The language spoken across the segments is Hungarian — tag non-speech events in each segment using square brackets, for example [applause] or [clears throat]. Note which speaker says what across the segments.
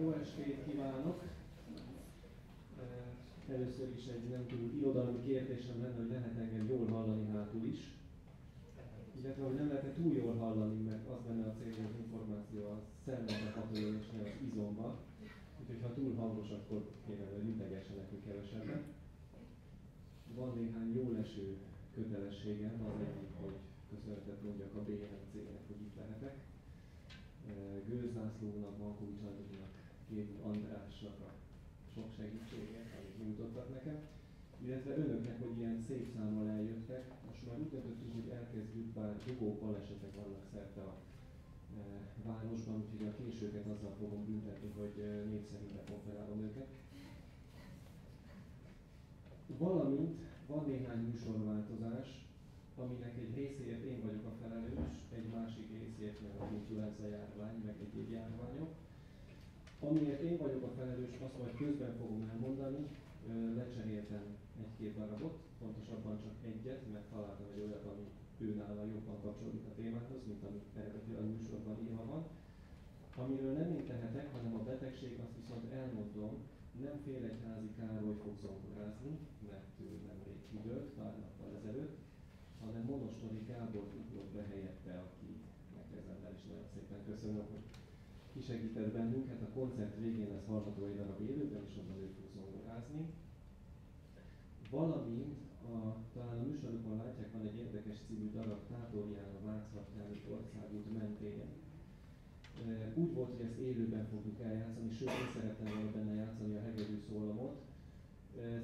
Speaker 1: Jó estét kívánok! Először is egy nem túl irodalmi kérdésem lenne, hogy lehet engem jól hallani hátul is. Illetve, hogy nem lehet túl jól hallani, mert az benne a cél, hogy információ a szemembe hatoljon és nem az izomba. Úgyhogy ha túl hangos, akkor kérem, hogy ütegessenek, hogy kevesebben. Van néhány jó leső kötelességem, az egyik, hogy köszönetet mondjak a BNC-nek, hogy itt lehetek. Gőz Lászlónak, Mankovics Andrinak, Két Andrásnak a sok segítséget, amit nyújtottak nekem, illetve önöknek, hogy ilyen szép számmal eljöttek. Most már úgy döntöttünk, hogy elkezdjük, bár dugó balesetek vannak szerte a e, városban, úgyhogy a későket azzal fogom büntetni, hogy e, népszerűen operálom őket. Valamint van néhány műsorváltozás, aminek egy részéért én vagyok a felelős, egy másik részéért meg a influenza járvány, meg egy járványok. Amiért én vagyok a felelős, azt majd közben fogom elmondani, lecseréltem egy-két darabot, pontosabban csak egyet, mert találtam egy olyat, ami őnála jobban kapcsolódik a témához, mint ami eredetileg a műsorban írva van. Amiről nem én tehetek, hanem a betegség, azt viszont elmondom, nem Félegyházi Károly fog zongorázni, mert ő nem rég kidőlt, pár nappal ezelőtt, hanem Monostori Gábor ugrott be helyette, aki megkezdem is nagyon szépen köszönöm, hogy kisegített bennünket. A koncert végén lesz hallható egy darab élőben, és onnan ő fog zongorázni. Valamint, a, talán a műsorokban látják, van egy érdekes című darab Tátorján a Václav országút mentén. Úgy volt, hogy ezt élőben fogjuk eljátszani, sőt, én szerettem volna benne játszani a hegedű szólamot,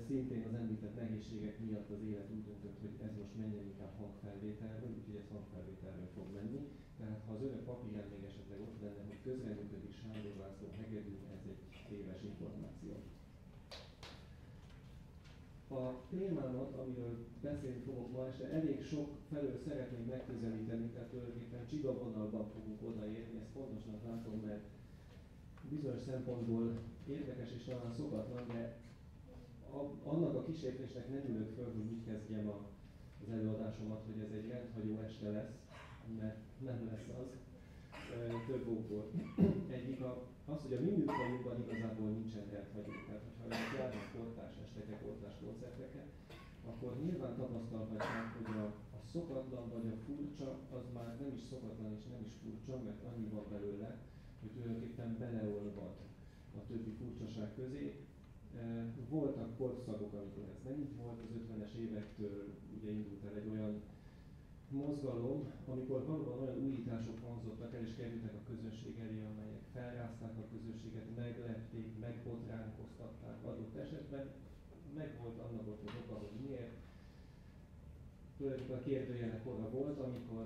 Speaker 1: Szintén az említett nehézségek miatt az élet úgy döntött, hogy ez most menjen inkább hangfelvételről, úgyhogy ez hangfelvételről fog menni. Tehát ha az önök papírján még esetleg közreműködik Sándor László hegedű, ez egy téves információ. A témámat, amiről beszélni fogok ma este, elég sok felől szeretném megközelíteni, tehát tulajdonképpen csigavonalban fogunk odaérni, ezt fontosnak látom, mert bizonyos szempontból érdekes és talán szokatlan, de annak a kísértésnek nem ülök föl, hogy mit kezdjem a, az előadásomat, hogy ez egy rendhagyó este lesz, mert nem lesz az. Több okból. Egyik a, az, hogy a mi műfajunkban igazából nincsen rendhagyó. Tehát, hogyha önök járnak portás esteket, portás koncerteket, akkor nyilván tapasztalhatják, hogy a, a szokatlan vagy a furcsa, az már nem is szokatlan és nem is furcsa, mert annyi van belőle, hogy tulajdonképpen beleolvad a többi furcsaság közé, voltak korszakok, amikor ez nem így volt, az 50-es évektől ugye indult el egy olyan mozgalom, amikor valóban olyan újítások hangzottak el és kerültek a közösség elé, amelyek felrázták a közösséget, meglepték, megbotránkoztatták adott esetben. Meg volt annak volt az oka, hogy miért. Tulajdonképpen a kérdőjelek oda volt, amikor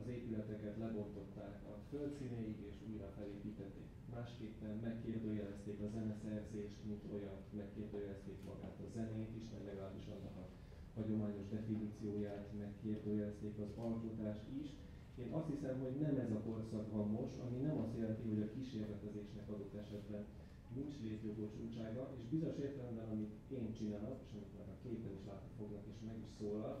Speaker 1: az épületeket lebontották a földszínéig és újra felépítették másképpen megkérdőjelezték a zeneszerzést, mint olyat, megkérdőjelezték magát a zenét is, meg legalábbis annak a hagyományos definícióját, megkérdőjelezték az alkotást is. Én azt hiszem, hogy nem ez a korszak van most, ami nem azt jelenti, hogy a kísérletezésnek adott esetben nincs létjogosultsága, és bizonyos értelemben, amit én csinálok, és amit már a képen is látni fognak, és meg is szólal,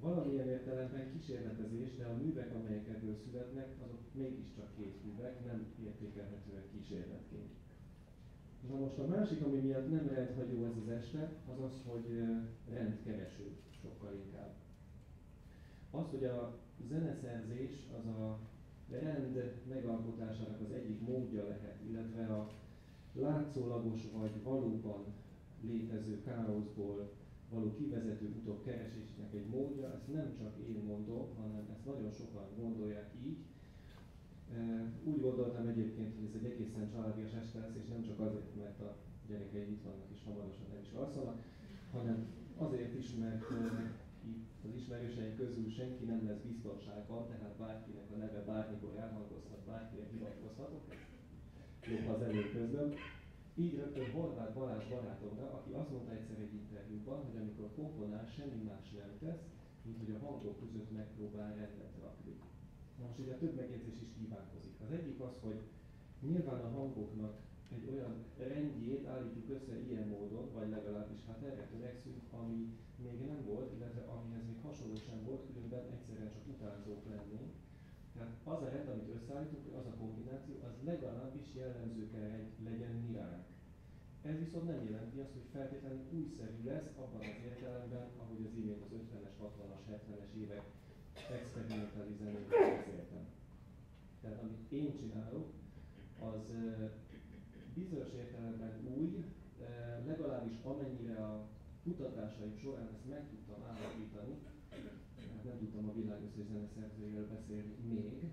Speaker 1: valamilyen értelemben kísérletezés, de a művek, amelyek ebből születnek, azok mégiscsak két művek, nem értékelhetőek kísérletként. Na most a másik, ami miatt nem rendhagyó ez az este, az az, hogy rendkereső sokkal inkább. Az, hogy a zeneszerzés az a rend megalkotásának az egyik módja lehet, illetve a látszólagos vagy valóban létező káoszból való kivezető utok keresésének egy módja, ezt nem csak én mondom, hanem ezt nagyon sokan gondolják így. Úgy gondoltam egyébként, hogy ez egy egészen családias este lesz, és nem csak azért, mert a gyerekei itt vannak és hamarosan nem is alszanak, hanem azért is, mert itt az ismerőseink közül senki nem lesz biztonságban, tehát bárkinek a neve bármikor elhangozhat, bárkire hivatkozhatok, jobb az előközlöm. Így rögtön Horváth Balázs barátomra, aki azt mondta egyszer egy interjúban, hogy amikor komponál, semmi más nem tesz, mint hogy a hangok között megpróbál rendet. Na most ugye több megjegyzés is kívánkozik. Az egyik az, hogy nyilván a hangoknak egy olyan rendjét állítjuk össze ilyen módon, vagy legalábbis hát erre törekszünk, ami még nem volt, illetve amihez még hasonló sem volt, különben egyszerűen csak utánzók lennénk. Tehát az a rend, amit összeállítunk, az a kombináció, az legalábbis jellemző kell legyen miránk. Ez viszont nem jelenti azt, hogy feltétlenül újszerű lesz abban az értelemben, ahogy az imént az 50-es, 60-as, 70-es évek experimentális zenéről beszéltem. Tehát amit én csinálok, az bizonyos értelemben új, legalábbis amennyire a kutatásaim során ezt meg tudtam állapítani, hát nem tudtam a világ összes zeneszerzőjéről beszélni még,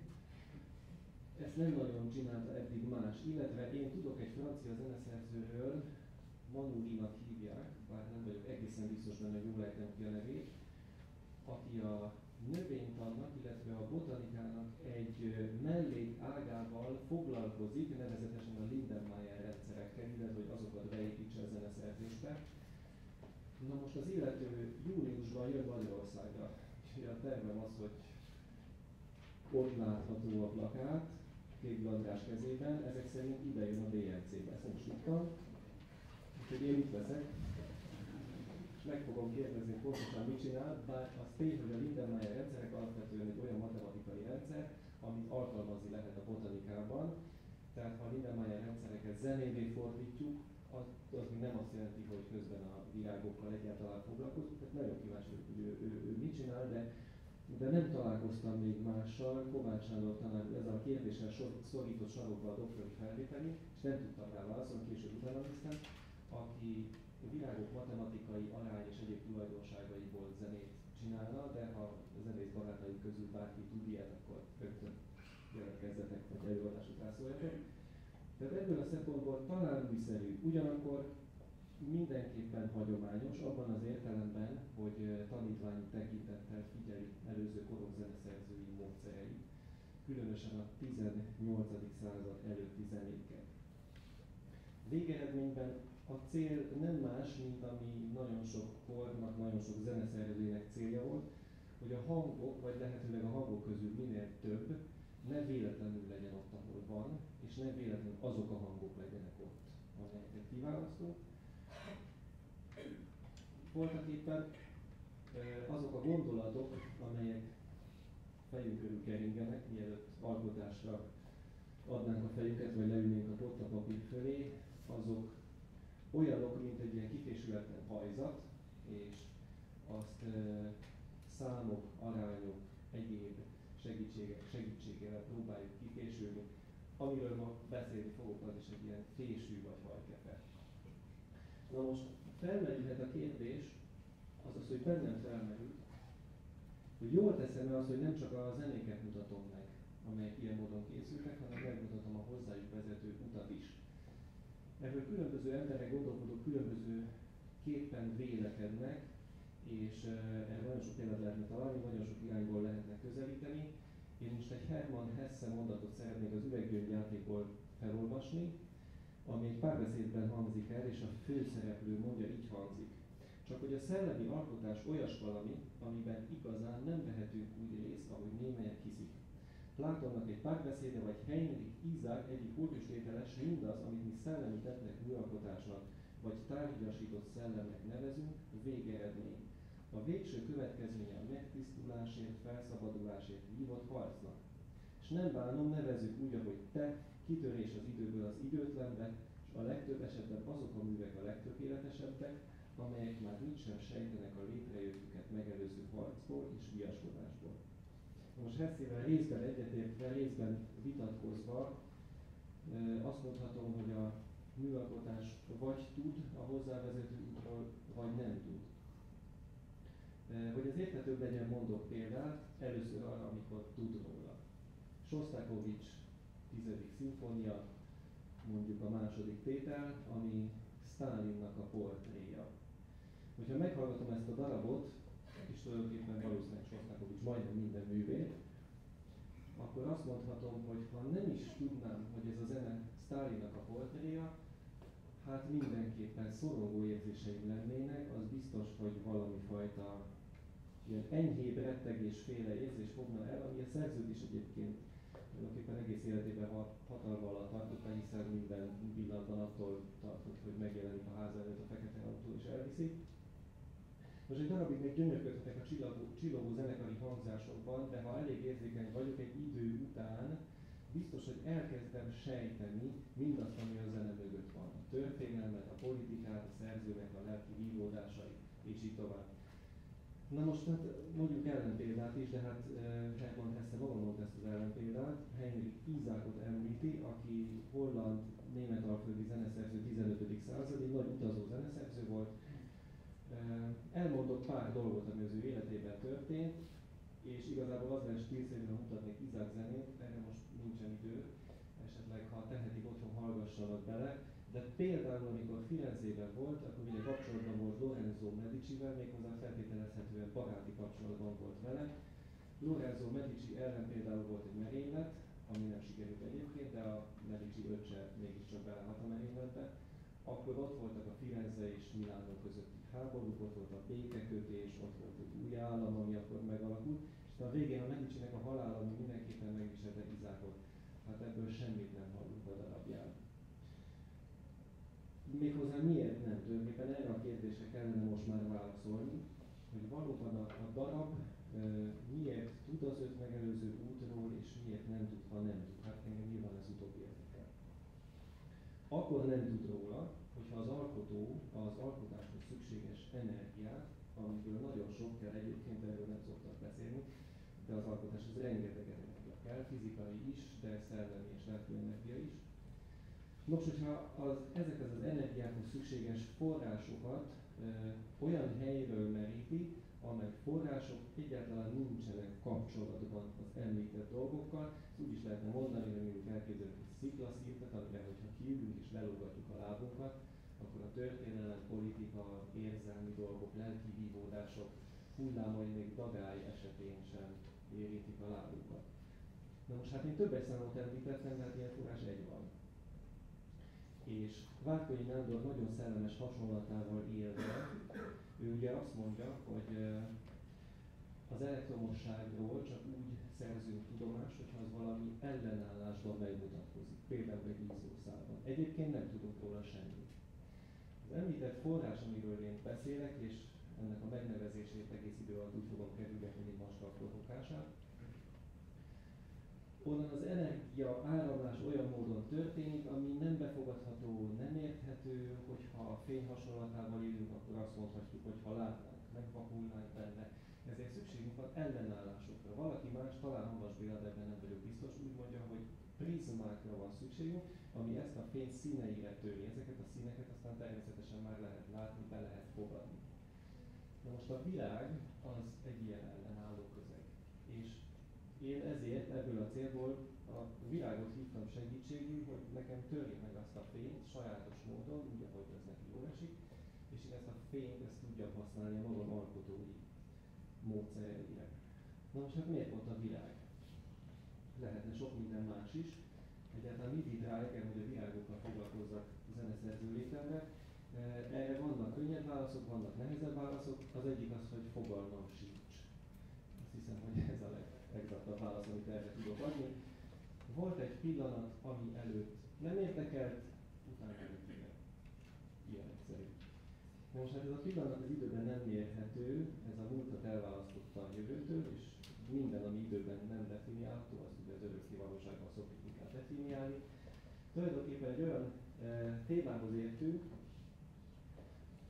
Speaker 1: ezt nem nagyon csinálta eddig más, illetve én tudok egy francia zeneszerzőről, Manurinak hívják, bár nem vagyok egészen biztos benne, hogy jól ejtem ki a nevét, aki a növénytannak, illetve a botanikának egy mellék ágával foglalkozik, nevezetesen a Lindenmayer rendszerekkel, illetve hogy azokat beépítse a zeneszerzésbe. Na most az illető júniusban jön Magyarországra. és a tervem az, hogy ott látható a plakát, Kék András kezében, ezek szerint ide jön a BNC-be. Ezt most tudtam, úgyhogy én itt leszek meg fogom kérdezni, pontosan mit csinál, bár az tény, hogy a Lindenmayer rendszerek alapvetően egy olyan matematikai rendszer, amit alkalmazni lehet a botanikában. Tehát ha a Lindenmayer rendszereket zenévé fordítjuk, az, az még nem azt jelenti, hogy közben a virágokkal egyáltalán foglalkozunk. Tehát nagyon kíváncsi hogy ő, ő, ő, mit csinál, de de nem találkoztam még mással, Kovács Sándor talán ezzel a kérdéssel szorított sarokba a doktori felvételi, és nem tudtam rá válaszolni, később utána néztem, aki virágok matematikai arány és egyéb tulajdonságaiból zenét csinálna, de ha zenész barátaink közül bárki tud ilyet, akkor rögtön jelentkezzetek, vagy előadás után szóljatok. Tehát ebből a szempontból talán újszerű, ugyanakkor mindenképpen hagyományos, abban az értelemben, hogy tanítványi tekintettel figyeli előző korok zeneszerzői módszereit, különösen a 18. század előtti zenéket. Végeredményben a cél nem más, mint ami nagyon sok kornak, nagyon sok zeneszerzőjének célja volt, hogy a hangok, vagy lehetőleg a hangok közül minél több, ne véletlenül legyen ott, ahol van, és ne véletlenül azok a hangok legyenek ott, amelyeket kiválasztunk. Voltak éppen azok a gondolatok, amelyek fejünk körül keringenek, mielőtt alkotásra adnánk a fejünket, vagy leülnénk a potta papír fölé, azok olyanok, mint egy ilyen kifésületlen hajzat, és azt e, számok, arányok, egyéb segítségek segítségével próbáljuk kifésülni. Amiről ma beszélni fogok, az is egy ilyen fésű vagy hajkefe. Na most felmerülhet a kérdés, az az, hogy bennem felmerül, hogy jól teszem-e az, hogy nem csak a zenéket mutatom meg, amelyek ilyen módon készültek, hanem megmutatom a hozzájuk vezető utat is. Erről különböző emberek gondolkodók különböző képpen vélekednek, és erre nagyon sok példát lehetne találni, nagyon sok irányból lehetne közelíteni. Én most egy Hermann Hesse mondatot szeretnék az üveggyöngyjátékból felolvasni, ami egy párbeszédben hangzik el, és a főszereplő mondja, így hangzik. Csak hogy a szellemi alkotás olyas valami, amiben igazán nem vehetünk úgy részt, ahogy némelyek hiszik. Platonnak egy párbeszéde, vagy Heinrich Isaac egyik kultustételes mindaz, amit mi szellemi tettnek műalkotásnak, vagy tárgyasított szellemnek nevezünk, végeredmény. A végső következménye a megtisztulásért, felszabadulásért vívott harcnak. És nem bánom, nevezük úgy, ahogy te, kitörés az időből az időtlenbe, és a legtöbb esetben azok a művek a legtökéletesebbek, amelyek már mit sem sejtenek a létrejöttüket megelőző harcból és viaskodásból. Most Hessével részben egyetértve, részben vitatkozva azt mondhatom, hogy a műalkotás vagy tud a hozzávezető útról, vagy nem tud. Hogy az érthetőbb legyen, mondok példát, először arra, amikor tud róla. Sostakovics tizedik szimfónia, mondjuk a második tétel, ami Stalinnak a portréja. Hogyha meghallgatom ezt a darabot, tulajdonképpen valószínűleg Sostakovics majdnem minden művét, akkor azt mondhatom, hogy ha nem is tudnám, hogy ez a zene Stalinnak a portréja, hát mindenképpen szorongó érzéseim lennének, az biztos, hogy valami fajta ilyen enyhébb rettegésféle érzés fogna el, ami a szerzőt is egyébként tulajdonképpen egész életében hatalma alatt tartotta, hiszen minden pillanatban attól tartott, hogy megjelenik a ház előtt a fekete autó és elviszi. Most egy darabig még gyönyörködhetek a csillagó, csillogó zenekari hangzásokban, de ha elég érzékeny vagyok, egy idő után biztos, hogy elkezdem sejteni mindazt, ami a zene mögött van. A történelmet, a politikát, a szerzőnek a lelki vívódásait, és így tovább. Na most hát mondjuk ellenpéldát is, de hát Hermann Hesse mondta ezt az ellenpéldát. Heinrich Izákot említi, aki holland német alföldi zeneszerző 15. századi, nagy utazó zeneszerző volt. Elmondott pár dolgot, ami az ő életében történt, és igazából az lesz stílszerűen mutatnék Izák zenét, erre most nincsen idő, esetleg ha tehetik otthon hallgassanak bele, de például amikor Firenzében volt, akkor ugye kapcsolatban volt Lorenzo Medicivel, méghozzá feltételezhetően baráti kapcsolatban volt vele. Lorenzo Medici ellen például volt egy merénylet, ami nem sikerült egyébként, de a Medici öccse mégiscsak beállhat a merényletbe. Akkor ott voltak a Firenze és Milánó közötti háborúk, ott volt a békekötés, ott volt egy új állam, ami akkor megalakult, és a végén a Medicinek a halála, ami mindenképpen megviselte Izákot, hát ebből semmit nem hallunk a darabján. Méghozzá miért nem? Tulajdonképpen erre a kérdésre kellene most már válaszolni, hogy valóban a, a darab miért tud az öt megelőző útról, és miért nem tud, ha nem tud. Hát engem nyilván ez utóbbi érdekel. Akkor nem tud róla, hogyha az alkotó az alkotáshoz szükséges energiát, amiből nagyon sok kell, egyébként erről nem szoktak beszélni, de az alkotáshoz rengeteg energia kell, fizikai is, de szellemi és lelki energia is. Nos, hogyha az, ezekhez az energiákhoz szükséges forrásokat ö, olyan helyről meríti, amely források egyáltalán nincsenek kapcsolatban az említett dolgokkal. Ezt úgy is lehetne mondani, hogy mondjuk elképzelünk egy sziklaszírtet, amire, hogyha kiülünk és lelógatjuk a lábunkat, történelem, politika, érzelmi dolgok, lelki vívódások hullámai még dagály esetén sem érintik a lábunkat. Na most hát én több egy számot említettem, de ilyen forrás egy van. És Várkonyi Nándor nagyon szellemes hasonlatával élve, ő ugye azt mondja, hogy az elektromosságról csak úgy szerzünk tudomást, hogyha az valami ellenállásban megmutatkozik, például egy ízószában. Egyébként nem tudunk róla semmit. Az említett forrás, amiről én beszélek, és ennek a megnevezését egész idő alatt úgy fogom kerülgetni, mint maskar provokását, onnan az energia áramlás olyan módon történik, ami nem befogadható, nem érthető, hogyha a fény hasonlatával élünk, akkor azt mondhatjuk, hogy ha látnánk, megvakulnánk benne. Ezért szükségünk van ellenállásokra. Valaki más, talán Havas Béla, de nem vagyok biztos, úgy mondja, hogy prizmákra van szükségünk, ami ezt a fény színeire töri. Ezeket a színeket aztán természetesen már lehet látni, be lehet fogadni. Na most a világ az egy ilyen ellenálló közeg. És én ezért ebből a célból a világot hívtam segítségül, hogy nekem törje meg azt a fényt sajátos módon, úgy, ahogy ez neki jól esik, és én ezt a fényt ezt tudjam használni a magam alkotói módszereinek. Na most hát miért pont a világ? Lehetne sok minden más is. Egyáltalán mit itt rá nekem, hogy a világokkal foglalkozzak zeneszerző létemre? Erre vannak könnyebb válaszok, vannak nehezebb válaszok. Az egyik az, hogy fogalmam sincs. Azt hiszem, hogy ez a legexaktabb válasz, amit erre tudok adni. Volt egy pillanat, ami előtt nem érdekelt, utána érdekel. Ilyen egyszerű. Most hát ez a pillanat az időben nem mérhető, ez a múltat elválasztotta a jövőtől, és minden, ami időben nem definiálható, azt ugye az örökké valóságban szoktuk definiálni. Tulajdonképpen egy olyan e, témához értünk,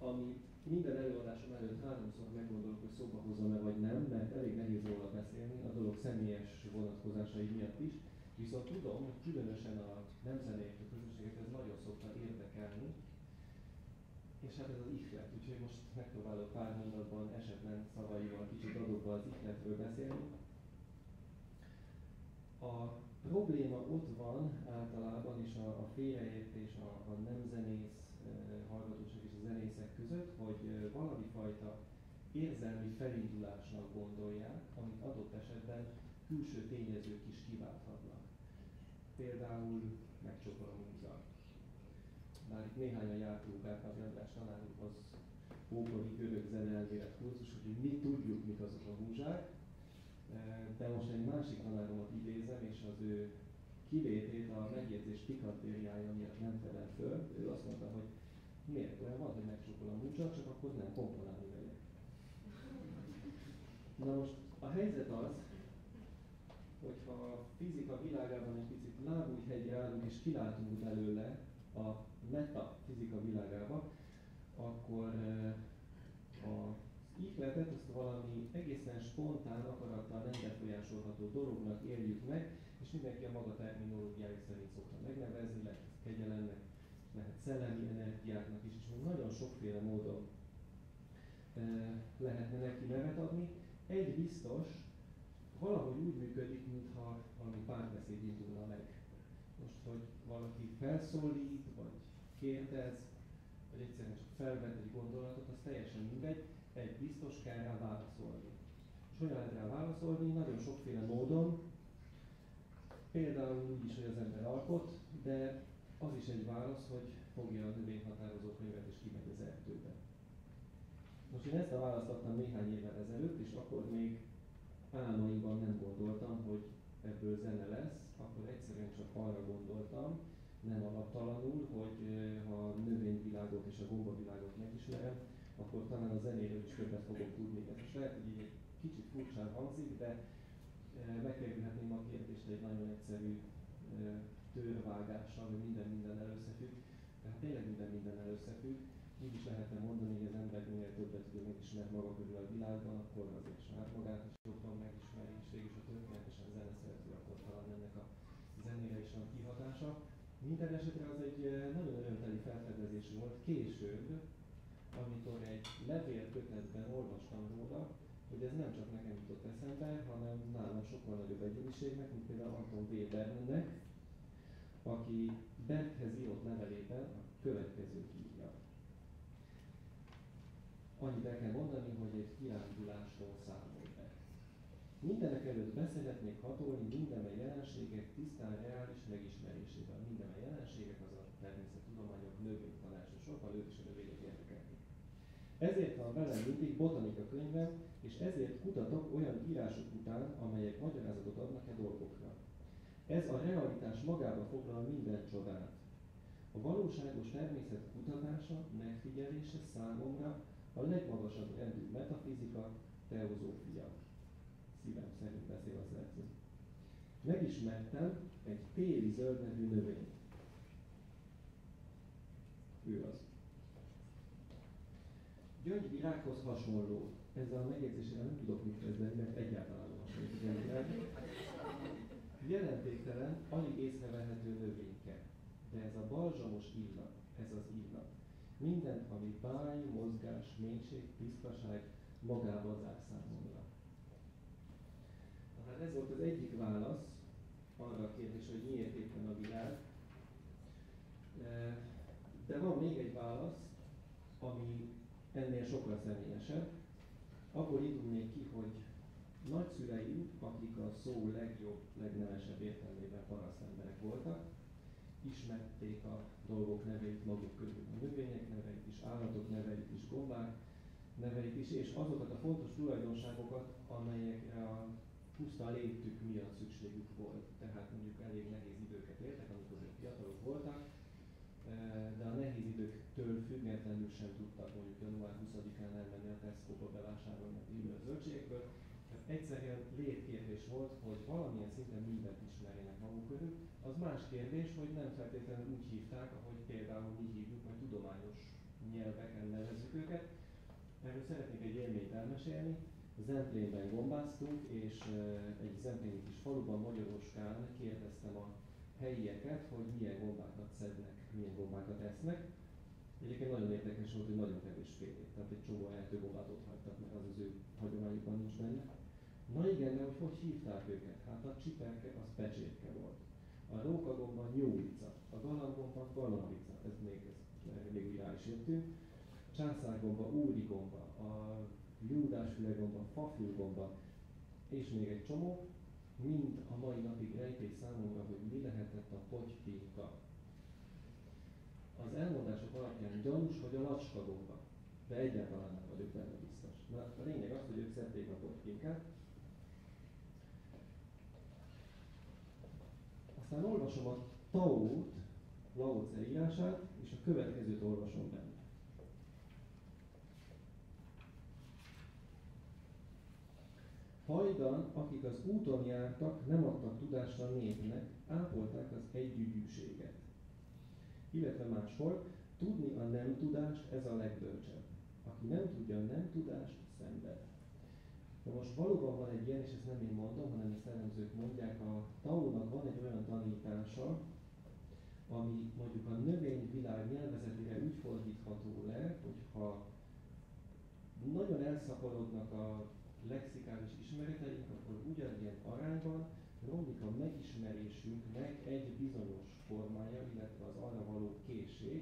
Speaker 1: amit minden előadásom előtt háromszor meggondolok, hogy szóba hozzam-e vagy nem, mert elég nehéz róla beszélni, a dolog személyes vonatkozásai miatt is. Viszont tudom, hogy különösen a nem zenélő közönséget ez nagyon szokta érdekelni, és hát ez az ihlet, úgyhogy most megpróbálok pár mondatban esetlen szavaival kicsit adóba az ihletről beszélni. A probléma ott van általában, és a, a félreértés a, a nem zenész hallgatóság és a zenészek között, hogy valami fajta érzelmi felindulásnak gondolják, amit adott esetben külső tényezők is kiválthatnak. Például megcsokol a múza. Már itt néhányan jártunk Árpád András tanárukhoz ókori görög zeneelmélet kurzus, hogy mi tudjuk, mik azok a múzsák, de most egy másik tanáromat idézem, és az ő kivétét a megjegyzés pikantériája miatt nem fedem föl. Ő azt mondta, hogy miért olyan van, hogy megcsókol a múzsa, csak akkor nem komponálni megyek. Na most a helyzet az, hogyha a fizika világában egy picit lábújhegyre állunk és kilátunk belőle a metafizika világába, akkor a ihletet azt valami egészen spontán akarattal nem befolyásolható dolognak éljük meg, és mindenki a maga terminológiája szerint szokta megnevezni, lehet kegyelemnek, lehet szellemi energiáknak is, és nagyon sokféle módon lehetne neki nevet adni. Egy biztos, valahogy úgy működik, mintha valami párbeszéd indulna meg. Most, hogy valaki felszólít, vagy kérdez, vagy egyszerűen csak felvet egy gondolatot, az teljesen mindegy, egy biztos kell rá válaszolni. És hogyan lehet rá válaszolni? Nagyon sokféle módon, például úgy is, hogy az ember alkot, de az is egy válasz, hogy fogja a növényhatározó könyvet és kimegy az erdőbe. Most én ezt a választ adtam néhány évvel ezelőtt, és akkor még álmaimban nem gondoltam, hogy ebből zene lesz, akkor egyszerűen csak arra gondoltam, nem alaptalanul, hogy ha a növényvilágot és a gombavilágot megismerem, akkor talán a zenéről is többet fogok tudni. Ez most lehet, hogy így egy kicsit furcsán hangzik, de megkerülhetném a kérdést egy nagyon egyszerű törvágással, hogy minden minden összefügg. Tehát tényleg minden minden összefügg. Így is lehetne mondani, hogy az ember minél többet ugye megismer maga körül a világban, akkor azért saját magát is jobban megismeri, és végül is a történetesen zeneszerző, akkor talán ennek a zenére is van kihatása. Minden esetre az egy nagyon örömteli felfedezés volt később, amikor egy levélkötetben olvastam róla, hogy ez nem csak nekem jutott eszembe, hanem nálam sokkal nagyobb egyéniségnek, mint például Anton Webernek, aki Berthez írott levelében a következőt írja. Annyit el kell mondani, hogy egy kirándulásról számol be. Mindenek előtt beszeretnék hatolni minden a jelenségek tisztán reális megismerésében. Minden a jelenségek az a természettudományok, növénytanás, és sokkal őt is a növények érdekelni. Ezért van velem mindig botanika könyvem, és ezért kutatok olyan írások után, amelyek magyarázatot adnak e dolgokra. Ez a realitás magába foglal minden csodát. A valóságos természet kutatása, megfigyelése számomra a legmagasabb rendű metafizika, teozófia. Szívem szerint beszél a szerző. Megismertem egy téli zöld nevű növényt. Ő az. Gyöngyvirághoz hasonló. Ezzel a megjegyzéssel nem tudok mit kezdeni, mert egyáltalán nem hasonlít Jelentéktelen, alig észrevehető növényke. De ez a balzsamos illat, ez az illat. Mindent, ami báj, mozgás, mélység, tisztaság magába zár számomra. Tehát ez volt az egyik válasz arra a kérdés, hogy miért éppen a világ. De van még egy válasz, ami ennél sokkal személyesebb. Abból indulnék ki, hogy nagyszüleim, akik a szó legjobb, legnemesebb értelmében paraszt emberek voltak, ismerték a dolgok neveit maguk közül, a növények neveit is, állatok neveit is, gombák neveit is, és azokat a fontos tulajdonságokat, amelyekre a puszta létük miatt szükségük volt. Tehát mondjuk elég nehéz időket éltek, amikor ők fiatalok voltak, eh, de a nehéz időktől függetlenül sem tudtak mondjuk január 20-án elmenni a Tesco-ba bevásárolni a zöldségekből, egyszerűen létkérdés volt, hogy valamilyen szinten mindent ismerjenek maguk körül. Az más kérdés, hogy nem feltétlenül úgy hívták, ahogy például mi hívjuk, vagy tudományos nyelveken nevezzük őket. Erről szeretnék egy élményt elmesélni. Zemplénben gombáztunk, és egy zempléni kis faluban, Magyaróskán kérdeztem a helyieket, hogy milyen gombákat szednek, milyen gombákat esznek. Egyébként nagyon érdekes volt, hogy nagyon kevés félét, tehát egy csomó eltőgombát ott hagytak, mert az az ő hagyományukban nincs benne. Na igen, de hogy hogy hívták őket? Hát a csiperke az pecsétke volt. A rókagomban nyúlica, a galambomban galambica, ez még, ez, még úgy rá is jöttünk. Császárgomba, úrigomba, a júdásfülegomba, fafülgomba, és még egy csomó, mind a mai napig rejtés számomra, hogy mi lehetett a potypinka. Az elmondások alapján gyanús, hogy a lacskagomba, de egyáltalán nem vagyok benne biztos. Na, a lényeg az, hogy ők szedték a potypinkát, Aztán olvasom a Taót, Lao írását, és a következőt olvasom benne. Hajdan, akik az úton jártak, nem adtak tudást a népnek, ápolták az együgyűséget. Illetve máshol, tudni a nem tudást, ez a legbölcsebb. Aki nem tudja a nem tudást, szenved. Na most valóban van egy ilyen, és ezt nem én mondom, hanem ezt elemzők mondják, a Taunak van egy olyan tanítása, ami mondjuk a növényvilág nyelvezetére úgy fordítható le, hogyha nagyon elszaporodnak a lexikális ismereteink, akkor ugyanilyen arányban romlik a megismerésünknek egy bizonyos formája, illetve az arra való készség,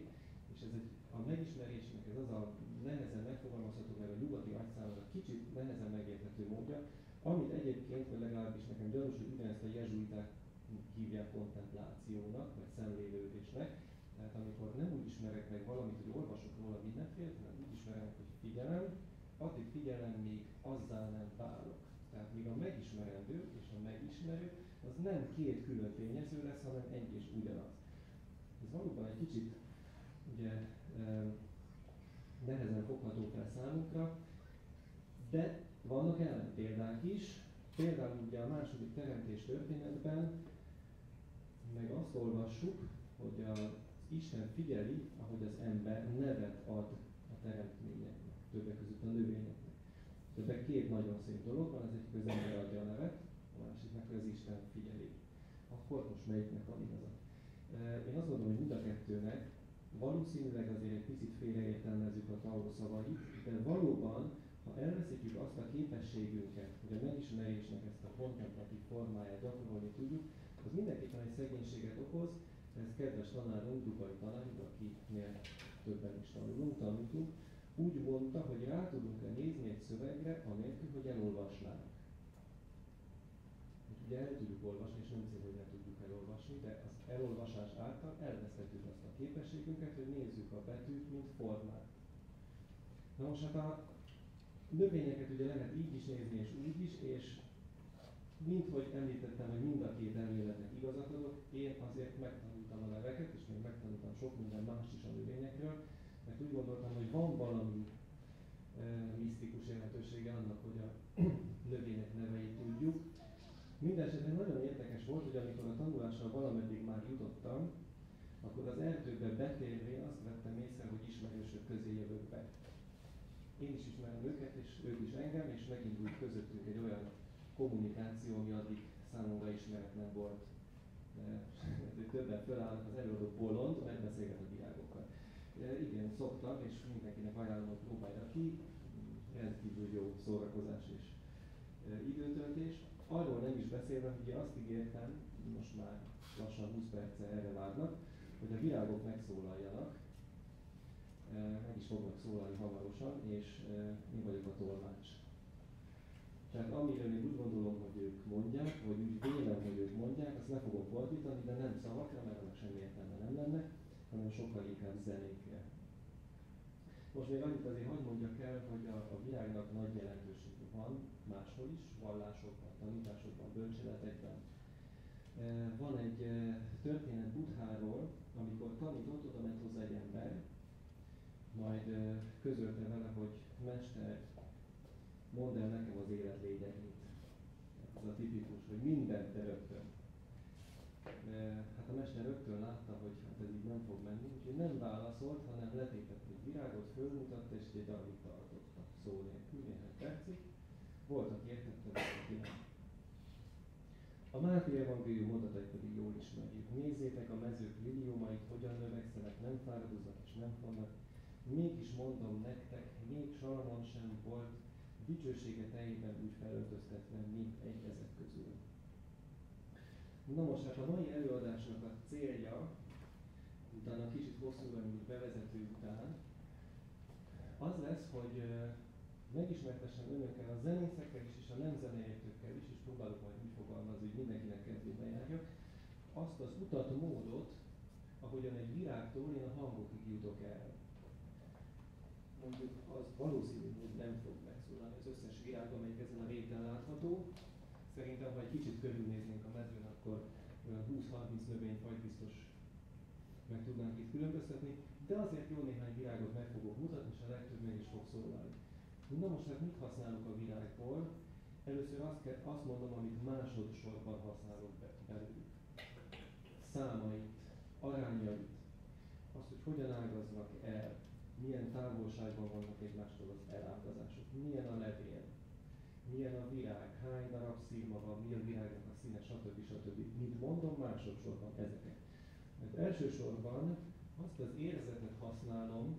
Speaker 1: és ez egy, a megismerésnek ez az a nehezen megfogalmazható, mert a nyugati agyszámra kicsit nehezen megérthető módja, amit egyébként, vagy legalábbis nekem gyanús, hogy ugyanezt a jezsuiták hívják kontemplációnak, vagy szemlélődésnek. Tehát amikor nem úgy ismerek meg valamit, hogy olvasok róla mindenféle, hanem úgy ismerem hogy figyelem, addig figyelem, még azzá nem válok. Tehát míg a megismerendő és a megismerő, az nem két külön tényező lesz, hanem egy és ugyanaz. Ez valóban egy kicsit ugye nehezen fogható fel számunkra, de vannak ellenpéldák is. Például ugye a második teremtés történetben meg azt olvassuk, hogy az Isten figyeli, ahogy az ember nevet ad a teremtményeknek, többek között a növényeknek. Többek két nagyon szép dolog van, az egyik az ember adja a nevet, a másiknak az Isten. Akkor most melyiknek van igaza? Én azt gondolom, hogy mind a kettőnek valószínűleg azért egy picit félreértelmezzük a Tauro szavait, de valóban, ha elveszítjük azt a képességünket, hogy a megismerésnek ezt a kontemplatív formáját gyakorolni tudjuk, az mindenképpen egy szegénységet okoz, ez kedves tanárunk, Dubai tanárunk, akinél többen is tanulunk, tanultunk, úgy mondta, hogy rá tudunk-e nézni egy szövegre, anélkül, hogy elolvasnánk. Ugye el tudjuk olvasni, és nem cél, hogy ne tudjuk elolvasni, de az elolvasás által elvesztettük azt a képességünket, hogy nézzük a betűt, mint formát. Na most hát a növényeket ugye lehet így is nézni, és úgy is, és mint hogy említettem, hogy mind a két elméletnek igazat adok, én azért megtanultam a neveket, és még megtanultam sok minden más is a növényekről, mert úgy gondoltam, hogy van valami e, misztikus jelentősége annak, hogy a növények neveit tudjuk. Mindenesetre érdekes volt, hogy amikor a tanulással valameddig már jutottam, akkor az erdőbe betérve azt vettem észre, hogy ismerősök közé jövök be. Én is ismerem őket, és ők is engem, és megindult közöttünk egy olyan kommunikáció, ami addig számomra ismeretlen volt. Többen fölállnak az előadó bolond, megbeszélget a virágokkal. Igen, szoktam, és mindenkinek ajánlom, hogy próbálja ki. Rendkívül jó szórakozás és időtöltés. Arról nem is beszélve, hogy azt ígértem, most már lassan 20 perce erre várnak, hogy a virágok megszólaljanak, meg is fognak szólalni hamarosan, és én vagyok a tolmács. Tehát amiről én úgy gondolom, hogy ők mondják, vagy úgy vélem, hogy ők mondják, azt le fogom fordítani, de nem szavakra, mert annak semmi értelme nem lenne, hanem sokkal inkább zenékre. Most még annyit azért hagyd mondjak el, hogy a, a világnak nagy jelentősége van máshol is, vallásokban, tanításokban, bölcseletekben. Van egy történet Budháról, amikor tanított, oda ment hozzá egy ember, majd közölte vele, hogy mester, mondd el nekem az élet lényegét. Ez a tipikus, hogy mindent te rögtön. Hát a mester rögtön látta, hogy hát ez így nem fog menni, úgyhogy nem válaszolt, hanem letépett egy virágot, fölmutatta, és egy darabig tartotta szó nélkül, néhány percig. Volt, aki értette, volt, nem. A Máté evangélium mondatait pedig jól ismerjük. Nézzétek a mezők liliomait, hogyan növekszenek, nem fáradoznak és nem vannak. Mégis mondom nektek, még Salamon sem volt dicsősége teljében úgy felöltöztetve, mint egy ezek közül. Na most, hát a mai előadásnak a célja, utána kicsit hosszúra, mint bevezető után, az lesz, hogy megismertessem önökkel a zenészekkel is, és a nem zeneértőkkel is, és próbálok majd úgy fogalmazni, hogy mindenkinek kedvébe járjak, azt az utat, módot, ahogyan egy virágtól én a hangokig jutok el. Mondjuk az valószínű, hogy nem fog az összes virág, amelyik ezen a réten látható. Szerintem, ha egy kicsit körülnéznénk a mezőn, akkor olyan 20-30 növényfajt biztos meg tudnánk itt különböztetni, de azért jó néhány virágot meg fogok mutatni, és a legtöbb meg is fog szólalni. Na most hát mit használunk a virágból? Először azt, kell, azt mondom, amit másodszorban használok be. Számait, arányait, azt, hogy hogyan ágaznak el, milyen távolságban vannak egymástól az elágazások, milyen a levél, milyen a virág, hány darab szírma van, mi a virágnak a színe, stb. stb. Mint mondom, másodszorban ezeket. Mert elsősorban azt az érzetet használom,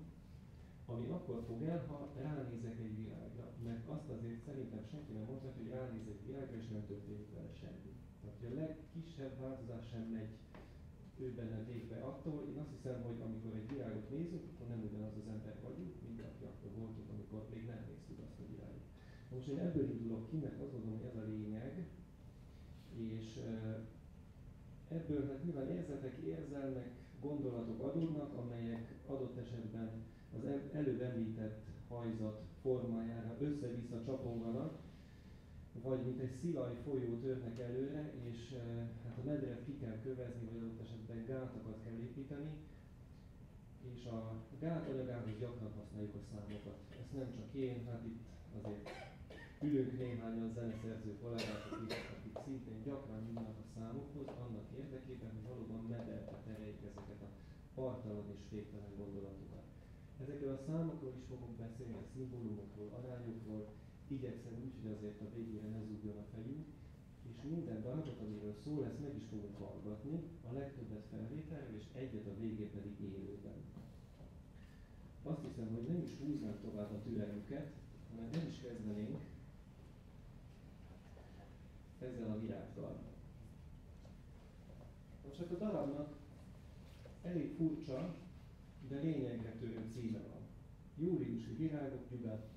Speaker 1: ami akkor fog el, ha ránézek egy virágra. Mert azt azért szerintem senki nem mondhat, hogy ránéz egy virágra, és nem történik vele semmi. Tehát, hogy a legkisebb változás sem megy ő benne végbe attól. Én azt hiszem, hogy amikor egy virágot nézünk, akkor nem ugyanaz az ember vagyunk, mint aki akkor voltunk, amikor még nem néztük azt a virágot. Most én ebből indulok ki, mert azt gondolom, hogy ez a lényeg, és ebből hát nyilván érzetek, érzelmek, gondolatok adódnak, amelyek adott esetben az előbb említett hajzat formájára össze-vissza csaponganak, vagy mint egy szilaj folyó törnek előre, és hát a medret ki kell kövezni, vagy adott esetben gátakat kell építeni, és a gát anyagához gyakran használjuk a számokat. Ezt nem csak én, hát itt azért ülünk néhányan zeneszerző kollégák, akik, akik szintén gyakran nyúlnak a számokhoz, annak érdekében, hogy valóban mederbe tereljék ezeket a partalan és féktelen gondolatokat. Ezekről a számokról is fogok beszélni, a szimbólumokról, arányokról, igyekszem úgy, hogy azért a végére ne zúgjon a fejünk, és minden darabot, amiről szó lesz, meg is fogunk hallgatni, a legtöbbet felvételről, és egyet a végén pedig élőben. Azt hiszem, hogy nem is húznánk tovább a türelmüket, hanem nem is kezdenénk ezzel a virággal. Most csak a darabnak elég furcsa, de lényegre törő címe van. Júliusi virágok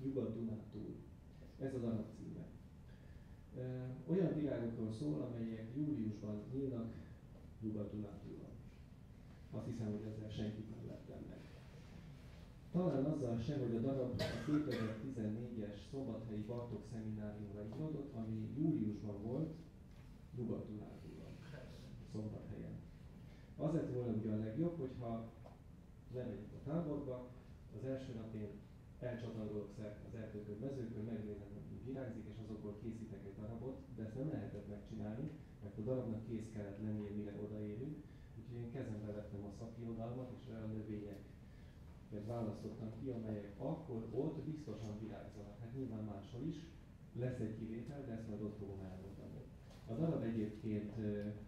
Speaker 1: Nyugat-Dunától. Ez a darab címe. Olyan virágokról szól, amelyek júliusban nyílnak Nyugat-Dunátúlon. Azt hiszem, hogy ezzel senkit nem lettem meg. Talán azzal sem, hogy a darab a 2014-es Szombathelyi Bartók szemináriumra íródott, ami júliusban volt Nyugat-Dunátúlon, Szombathelyen. Az lett volna ugye a legjobb, hogyha lemegyek a táborba, az első nap én szerte az erdőkön, mezőkön, megnézem, virágzik, és azokból készítek egy darabot, de ezt nem lehetett megcsinálni, mert a darabnak kész kellett lennie, mire odaérünk. Úgyhogy én kezembe vettem a szakirodalmat, és olyan növényeket választottam ki, amelyek akkor ott biztosan virágzanak. Hát nyilván máshol is, lesz egy kivétel, de ezt majd ott fogom elmondani. A darab egyébként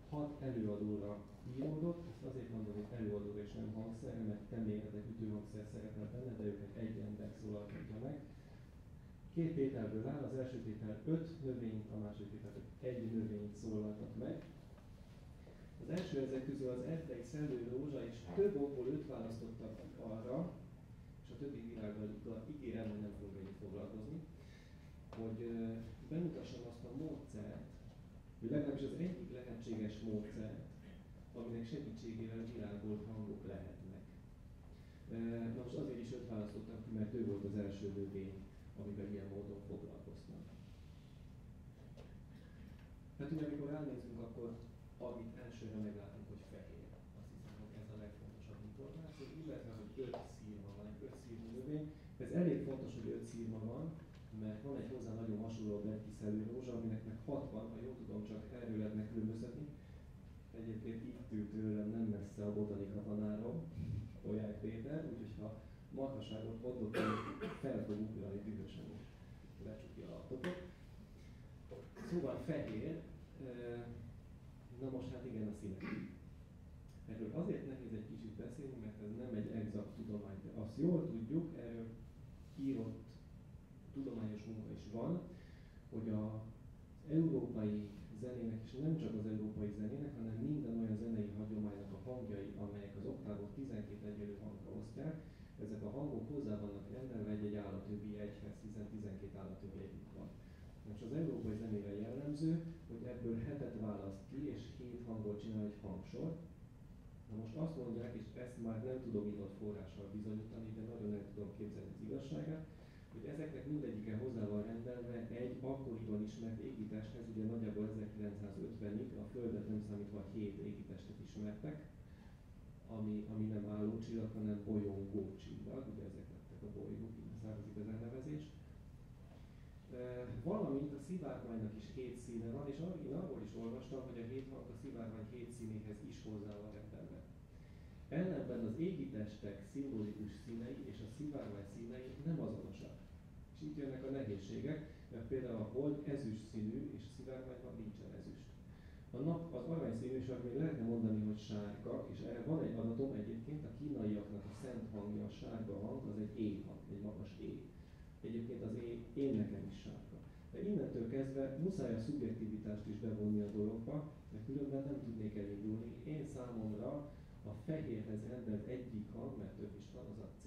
Speaker 1: hat előadóra íródott, ezt azért mondom, hogy előadóra és nem hangszerre, mert nem énetek ütőhangszer szerepel benne, de őket egy ember szólaltatja meg. Két tételből áll, az első tétel öt növényt, a második tétel egy növényt szólaltat meg. Az első ezek közül az erdei szellő rózsa, és több okból öt választottak arra, és a többi világgal ígérem, hogy nem fogok ennyit foglalkozni, hogy bemutassam azt a módszert, hogy legalábbis az egyik lehetséges módszer, aminek segítségével világolt hangok lehetnek. Na most azért is öt választottam ki, mert ő volt az első növény, amivel ilyen módon foglalkoztam. Tehát ugye, amikor ránézünk, akkor amit elsőre meglátunk, hogy fehér. Azt hiszem, hogy ez a legfontosabb információ, illetve, hogy öt szírma van, egy öt szírmű növény. Ez elég fontos, hogy öt szírma van, mert van egy hozzá nagyon hasonló berkiszelő rózsa, aminek meg hat van, ha jól tudom, csak erről lehet megkülönböztetni. Egyébként itt ült tőlem nem messze a botanika tanárom, Olyák Péter, úgyhogy marhaságot mondott, fel fog ugrani dühösen, lecsukja a laptopot. Szóval fehér, na most hát igen a színek. Erről azért nehéz egy kicsit beszélni, mert ez nem egy exakt tudomány, de azt jól tudjuk, erről írott tudományos munka is van, hogy az európai zenének, és nem csak az európai zenének, hanem minden olyan zenei hagyománynak a hangjai, amelyek az oktávot 12 egyelő hangra osztják, ezek a hangok hozzá vannak rendelve egy-egy állatöbbi egyhez, hiszen 12 állatöbbi együtt van. Most az európai zenére jellemző, hogy ebből hetet választ ki, és hét hangot csinál egy hangsor. Na most azt mondják, és ezt már nem tudom nyitott forrással bizonyítani, de nagyon nem tudom képzelni az igazságát, hogy ezeknek mindegyike hozzá van rendelve egy akkoriban ismert égitesthez, ugye nagyjából 1950-ig, a Földet nem számítva 7 égitestet ismertek, ami, ami nem állócsillag, hanem bolyongó csillag, ugye ezek lettek a bolygók, így származik az elnevezés. valamint a szivárványnak is hét színe van, és én arról is olvastam, hogy a hét a szivárvány hét színéhez is hozzá van rendelve. Ellenben az égi testek szimbolikus színei és a szivárvány színei nem azonosak. És itt jönnek a nehézségek, mert például a hold ezüst színű, és a szivárványban ezüst. A nap az arany színű, és még lehetne mondani, hogy sárga, és erre van egy adatom egyébként, a kínaiaknak a szent hangja, a sárga hang, az egy é hang, egy magas é. Egyébként az é, én nekem is sárga. De innentől kezdve muszáj a szubjektivitást is bevonni a dologba, mert különben nem tudnék elindulni. Én számomra a fehérhez rendelt egyik hang, mert több is van, az a C.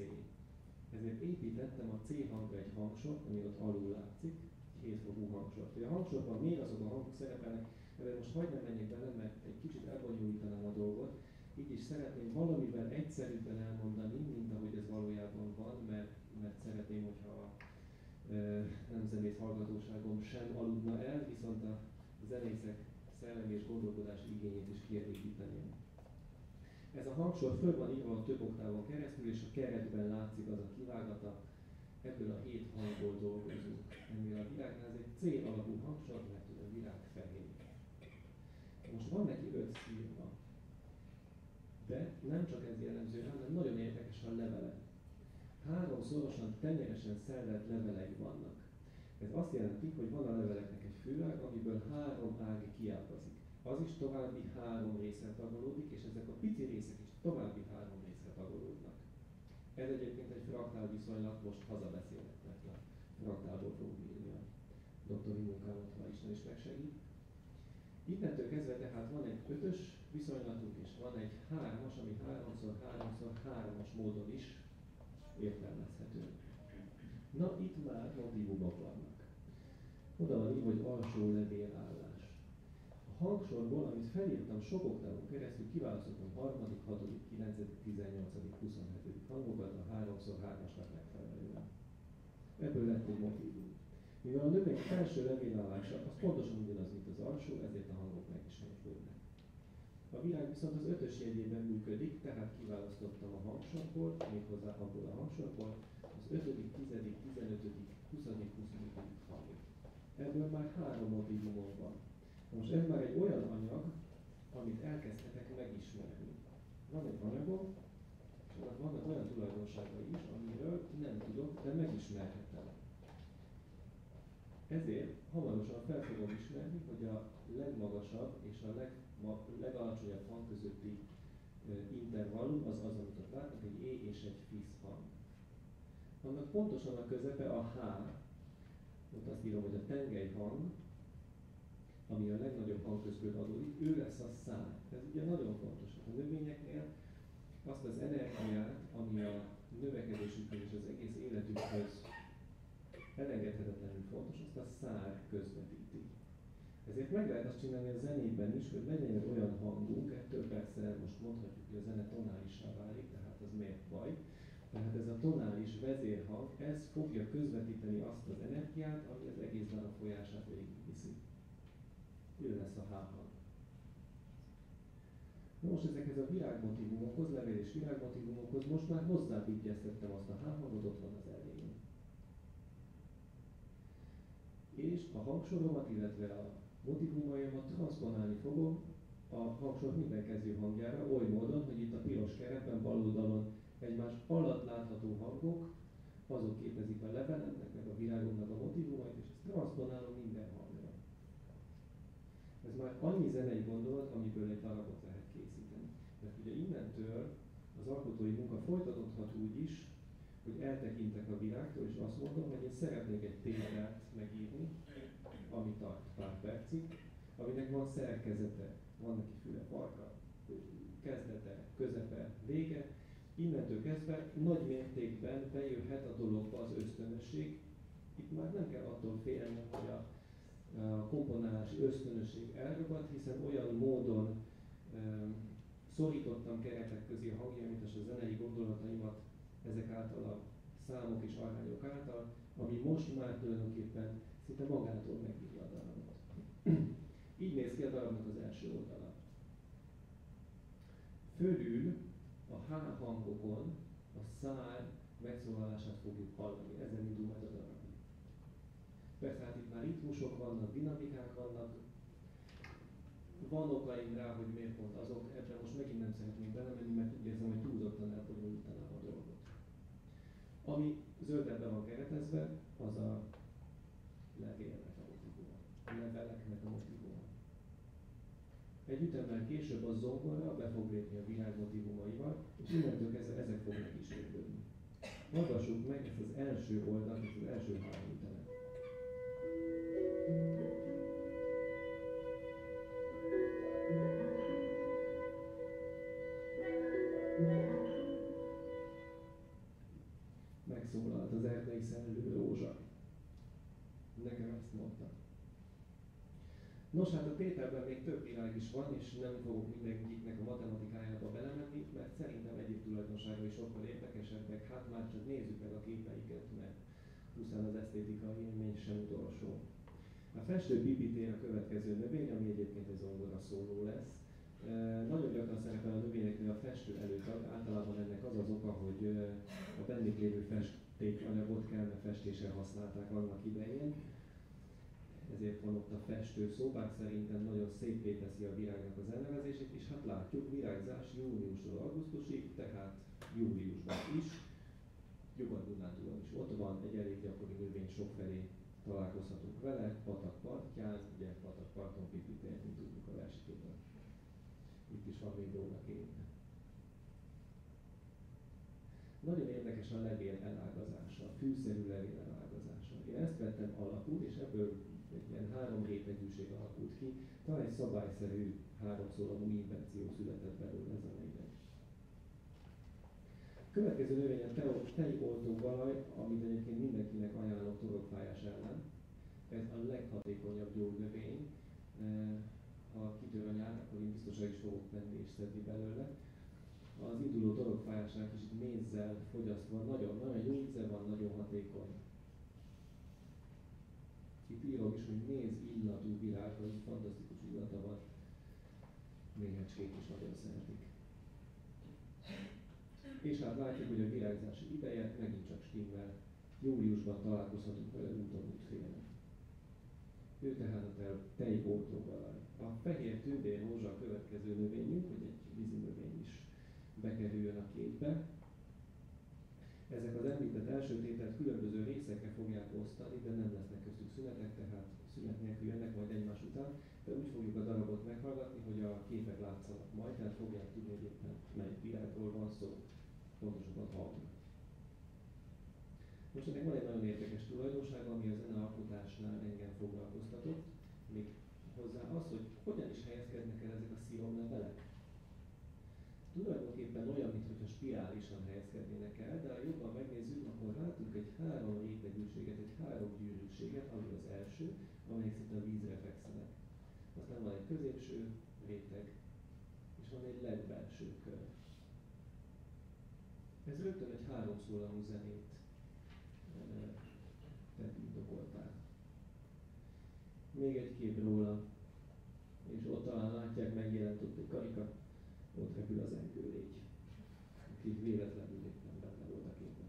Speaker 1: Ezért építettem a C hangra egy hangsort, ami ott alul látszik, hétfogú hangsort. A hangsorban még azok a hangok szerepelnek, de most hagyd nem menjek bele, mert egy kicsit elbonyolítanám a dolgot. Így is szeretném valamivel egyszerűbben elmondani, mint ahogy ez valójában van, mert, mert szeretném, hogyha nem zenész hallgatóságom sem aludna el, viszont a zenészek szellemi és gondolkodási igényét is kielégíteném. Ez a hangsor föl van írva a több oktávon keresztül, és a keretben látszik az a kivágata, ebből a hét hangból dolgozunk. Ennél a világnál ez egy C alapú hangsor, mert. Most van neki öt szírva, de nem csak ez jellemző, hanem nagyon érdekes a levele. Háromszorosan tenyeresen szervelt levelei vannak. Ez azt jelenti, hogy van a leveleknek egy főág, amiből három ág kiágazik. Az is további három részre tagolódik, és ezek a pici részek is további három részre tagolódnak. Ez egyébként egy fraktál viszonylat, most hazabeszélek, mert a fraktálból fogunk írni a doktori munkámat, ha Isten is megsegít. Innentől kezdve tehát van egy ötös viszonylatunk, és van egy hármas, ami háromszor, háromszor, hármas módon is értelmezhető. Na, itt már motivumok vannak. Oda van így, hogy alsó levélállás. A hangsorból, amit felírtam sok oktávon keresztül, kiválasztottam harmadik, hatodik, kilencedik, tizennyolcadik, huszonhetedik hangokat a háromszor hármasnak megfelelően. Ebből lett egy motivum. Mivel a növény felső levélállása az pontosan ugyanaz, mint az alsó, ezért a hangok meg is működnek. A világ viszont az ötös jegyében működik, tehát kiválasztottam a hangsorból, méghozzá abból a hangsorból, az ötödik, tizedik, tizenötödik, huszadik, huszonötödik hangig. Ebből már három motivumon van. Most ez már egy olyan anyag, amit elkezdhetek megismerni. Van egy anyagom, és vannak olyan tulajdonságai is, amiről nem tudok, de megismerhetem. Ezért hamarosan fel fogom ismerni, hogy a legmagasabb és a legma, legalacsonyabb hang közötti intervallum az az, amit ott látnak, egy E és egy FIS hang. Annak pontosan a közepe a H, ott azt írom, hogy a tengely hang, ami a legnagyobb hangközből adódik, ő lesz a szár. Ez ugye nagyon fontos. A növényeknél azt az energiát, ami a növekedésükhöz és az egész életükhöz elengedhetetlenül fontos, azt a szár közvetíti. Ezért meg lehet azt csinálni a zenében is, hogy legyen egy olyan hangunk, ettől persze most mondhatjuk, hogy a zene tonálissá válik, tehát az miért baj. Tehát ez a tonális vezérhang, ez fogja közvetíteni azt az energiát, ami az egész darab folyását végigviszi. Ő lesz a H-hang. most ezekhez a virágmotívumokhoz, levél és virágmotívumokhoz most már hozzábígyeztettem azt a H-hangot, ott van az elején és a hangsoromat, illetve a motivumaimat transponálni fogom a hangsor minden kezdő hangjára, oly módon, hogy itt a piros keretben bal oldalon egymás alatt látható hangok, azok képezik a levelemnek, meg a virágomnak a motivumait, és ezt transponálom minden hangra. Ez már annyi zenei gondolat, amiből egy darabot lehet készíteni. Mert ugye innentől az alkotói munka folytatódhat úgy is, hogy eltekintek a virágtól, és azt mondom, hogy én szeretnék egy tételt megírni, ami tart pár percig, aminek van szerkezete, van neki füle, farka, kezdete, közepe, vége. Innentől kezdve nagy mértékben bejöhet a dologba az ösztönösség. Itt már nem kell attól félni, hogy a, a komponálási ösztönösség elragad, hiszen olyan módon szorítottam keretek közé a hangjaimat és a zenei gondolataimat ezek által a számok és arányok által, ami most már tulajdonképpen szinte magától megírja a darabot. [clears throat] Így néz ki a darabnak az első oldala. Fölül a H hangokon a szár megszólalását fogjuk hallani. Ezen indul meg a darab. Persze hát itt már ritmusok vannak, dinamikák vannak, van okaim rá, hogy miért pont azok, ebben most megint nem szeretnék belemenni, mert úgy érzem, hogy túlzottan elbonyolítanám a dolgot. Ami zöldebben van keretezve, az a levélnek a motivuma, a leveleknek a motivuma. Egy ütemmel később a zongora be fog lépni a világ motivumaival, és innentől kezdve ezek fognak ismétlődni. Hallgassuk meg ezt az első oldalt, és az első három szellő rózsa. Nekem ezt mondta. Nos, hát a tételben még több világ is van, és nem fogok mindenkiknek a matematikájába belemenni, mert szerintem egyik tulajdonságai sokkal érdekesebbek. Hát már csak nézzük meg a képeiket, mert pusztán az esztétikai élmény sem utolsó. A festő bibitér a következő növény, ami egyébként egy zongora szóló lesz. Nagyon gyakran szerepel a növényeknél a festő előtag, általában ennek az az oka, hogy a bennük lévő festékanyagot kellene festéssel használták annak idején, ezért van ott a festő szó, bár szerintem nagyon szépé teszi a virágnak az elnevezését, és hát látjuk, virágzás júniusról augusztusig, tehát júliusban is, nyugat is ott van, egy elég gyakori növény sokfelé találkozhatunk vele, patak partján, ugye patak parton pipitért, mint tudjuk a versikében. Itt is van még róla kép. Nagyon érdekes a levél elágazása, a fűszerű levél elágazása. Én ezt vettem alapul, és ebből egy ilyen három rétegűség alakult ki. Talán egy szabályszerű háromszólamú invenció született belőle ez a lényeg. Következő növény a tejoltó valaj, amit egyébként mindenkinek ajánlok torokfájás ellen. Ez a leghatékonyabb gyógynövény. E, ha kitör a nyár, akkor én biztosan is fogok venni és szedni belőle. Az induló torokfájásnak is mézzel fogyasztva nagyon-nagyon jó íze van, nagyon hatékony itt írom is, hogy méz illatú virág, hogy fantasztikus illata van. Méhecskék is nagyon szeretik. És hát látjuk, hogy a virágzási ideje megint csak stimmel. Júliusban találkozhatunk vele úton útfélen. Ő tehát a tejoltóvalaj. A fehér tündér rózsa a következő növényünk, hogy egy vízi növény bekerüljön a képbe. Ezek az említett első tételt különböző részekre fogják osztani, de nem lesznek köztük szünetek, tehát szünet nélkül jönnek majd egymás után, de úgy fogjuk a darabot meghallgatni, hogy a képek látszanak majd, tehát fogják tudni, hogy éppen melyik virágról van szó, pontosabban hallunk. Most ennek van egy nagyon érdekes tulajdonsága, ami a zene alkotásnál engem foglalkoztatott, még hozzá az, hogy hogyan is helyezkednek el ezek a szíromlevelek tulajdonképpen olyan, mintha spirálisan helyezkednének el, de ha jobban megnézzük, akkor látunk egy három rétegűséget, egy három gyűrűséget, ami az első, amelyek szinte a vízre fekszenek. Aztán van egy középső réteg, és van egy legbelső kör. Ez rögtön egy háromszólamú zenét tett indokoltál. Még egy kép róla, és ott talán látják, megjelent ott egy karika, ott repül az aki véletlenül éppen benne volt a.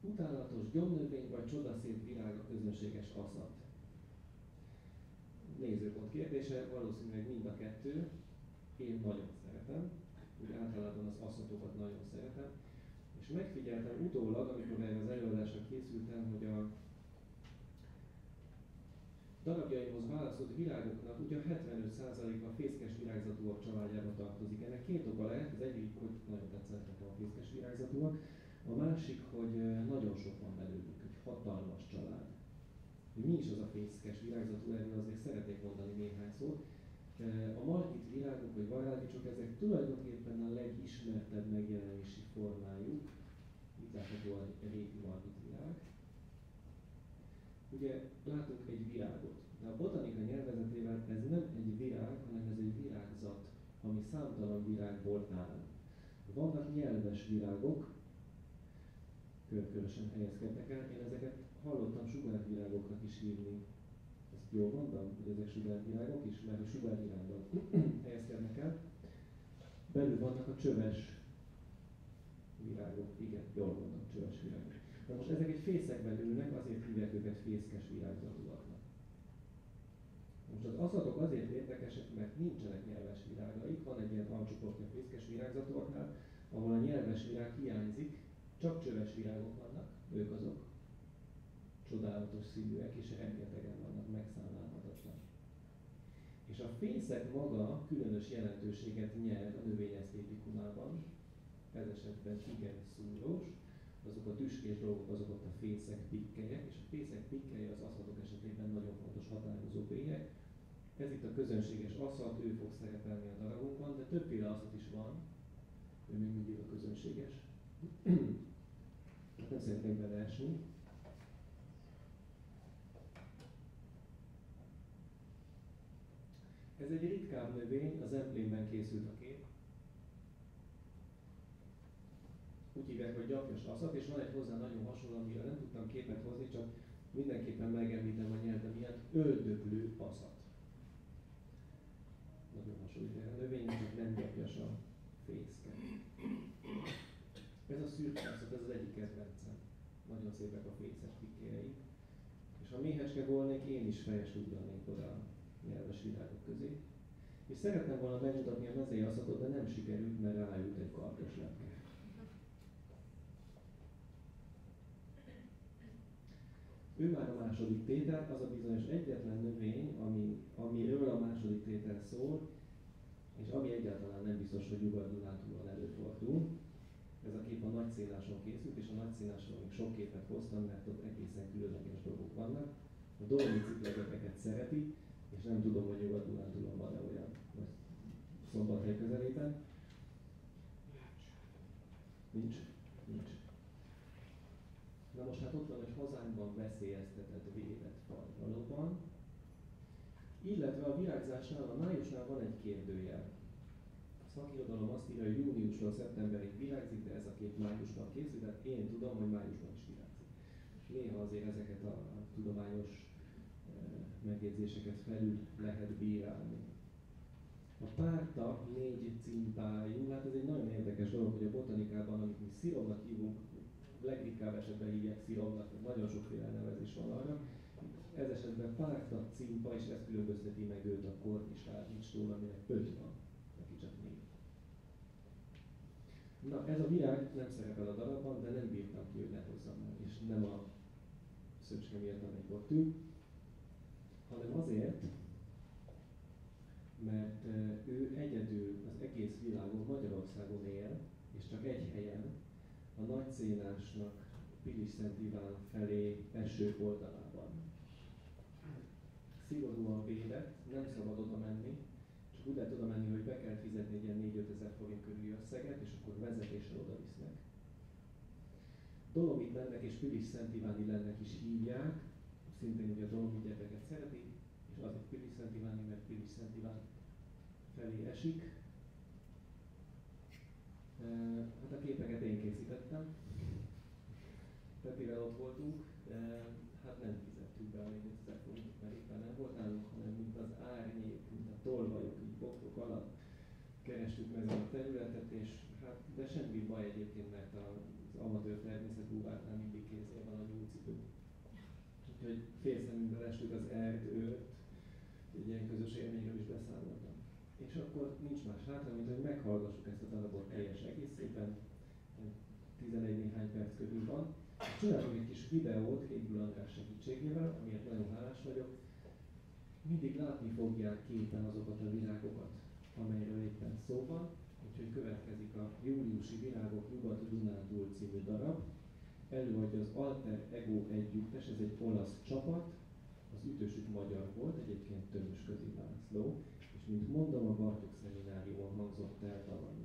Speaker 1: Utálatos gyomnövény vagy csodaszép virág a közönséges aszat. Nézőpont kérdése, valószínűleg mind a kettő. Én nagyon szeretem, úgy általában az aszatokat nagyon szeretem, és megfigyeltem utólag, amikor erre az előadásra készültem, hogy a darabjaihoz választott virágoknak ugye 75%-a fészkes virágzatúak családjába tartozik. Ennek két oka lehet, az egyik, hogy nagyon tetszett nekem a fészkes virágzatúak, a másik, hogy nagyon sok van belőlük, egy hatalmas család. Mi is az a fészkes virágzatú, erről azért szeretnék mondani néhány szót. A margit virágok vagy varrádicsok, ezek tulajdonképpen a legismertebb megjelenési formájuk. Itt látható a régi margit. Ugye látunk egy virágot, de a botanika nyelvezetével ez nem egy virág, hanem ez egy virágzat, ami számtalan virágból áll. Vannak nyelves virágok, körkörösen helyezkednek el, én ezeket hallottam sugárvirágoknak is hívni. Ezt jól mondom, hogy ezek sugárvirágok is, mert a sugárvirágban [clears throat] helyezkednek el. Belül vannak a csöves virágok, igen, jól mondom, csöves virágok. Na most ezek egy fészekben ülnek, azért hívják őket fészkes virágzatúaknak. Most az aszatok azért érdekesek, mert nincsenek nyelves virágaik. Van egy ilyen alcsoportja fészkes virágzatúaknál, ahol a nyelves virág hiányzik, csak csöves virágok vannak, ők azok. Csodálatos színűek, és rengetegen vannak, megszámlálhatatlan. És a fészek maga különös jelentőséget nyer a növényesztétikumában, ez esetben igen szúrós, azok a tüskés dolgok, azok ott a fészek pikkelyek, és a fészek pikkelye az aszadok esetében nagyon fontos határozó bélyek. Ez itt a közönséges aszat, ő fog szerepelni a darabunkban, de többféle aszat is van, ő még mindig a közönséges. hát nem szeretnék beleesni. Ez egy ritkább növény, az emblémben készült a kép. Úgy hívják, hogy gyapjas aszat, és van egy hozzá nagyon hasonló, amire nem tudtam képet hozni, csak mindenképpen megemlítem a nyelven miatt, öldöklő aszat. Nagyon hasonlít a növény, csak nem gyapjas a fészke. Ez a szürke aszat, ez az egyik kedvencem. Nagyon szépek a fészes pikkéjei. És ha méhecske volnék, én is fejes ugranék oda nyelves virágok közé. És szeretném volna megmutatni a mezei aszatot, de nem sikerült, mert ráült egy kardos lepke. Ő már a második tétel, az a bizonyos egyetlen növény, ami, amiről a második tétel szól, és ami egyáltalán nem biztos, hogy Nyugat-Dunántúlon előfordul. Ez a kép a nagyszínáson készült, és a nagyszínáson még sok képet hoztam, mert ott egészen különleges dolgok vannak. A dolmi ciklegeket szereti, és nem tudom, hogy Nyugat-Dunántúlon van-e olyan, vagy Szombathely közelében. Nincs. Most hát ott van, hogy hazánkban veszélyeztetett védett faj valóban, illetve a virágzásnál, a májusnál van egy kérdőjel. A szakirodalom azt írja, hogy júniustól szeptemberig virágzik, de ez a kép májusban készül, tehát én tudom, hogy májusban is virágzik. Néha azért ezeket a, tudományos megjegyzéseket felül lehet bírálni. A párta négy címpájú, hát ez egy nagyon érdekes dolog, hogy a botanikában, amit mi sziromnak hívunk, legritkább esetben hívják sziromnak, nagyon sokféle nevezés van arra. Ez esetben párta címpa, és ez különbözteti meg őt a kornisárnyistól, aminek öt van, neki csak négy. Na, ez a virág nem szerepel a darabban, de nem bírtam ki, hogy ne hozzam el, és nem a szöcske miatt, amelyik ott ül hanem azért, mert ő egyedül az egész világon, Magyarországon él, és csak egy helyen, a nagy szénásnak Pilis Szent Iván felé eső oldalában. Szigorúan védett, nem szabad oda menni, csak úgy lehet oda menni, hogy be kell fizetni egy ilyen 4 ezer forint körüli összeget, és akkor vezetéssel oda visznek. Dolomit lennek és Pilis Szent Iváni lennek is hívják, szintén ugye a Dolomit gyermeket szereti, és azért Pilis Szent Iváni, mert Pilis Szent Iván felé esik. Hát a képeket én készítettem. Pepivel ott voltunk, de hát nem fizettük be a 4000 forintot, mert éppen nem volt nálunk, hanem mint az árnyék, mint a tolvajok, így bokrok alatt kerestük meg a területet, és hát de semmi baj egyébként, mert az amatőr természetbúvárnál mindig kézzel van a nyúlcipő. Úgyhogy félszemünkbe lestük az erdőt, egy ilyen közös élményről is beszámoltam. És akkor nincs más hátra, mint hogy meghallgassuk ezt a darabot teljes egészében, 11 néhány perc körül van. Csinálunk egy kis videót Kékből András segítségével, amiért nagyon hálás vagyok. Mindig látni fogják képen azokat a virágokat, amelyről éppen szó van. Úgyhogy következik a Júliusi Virágok Nyugat-Dunántúl című darab. Előadja az Alter Ego együttes, ez egy olasz csapat, az ütősük magyar volt, egyébként Tömös Közi László, és mint mondom, a Bartók szemináriumon hangzott el tavaly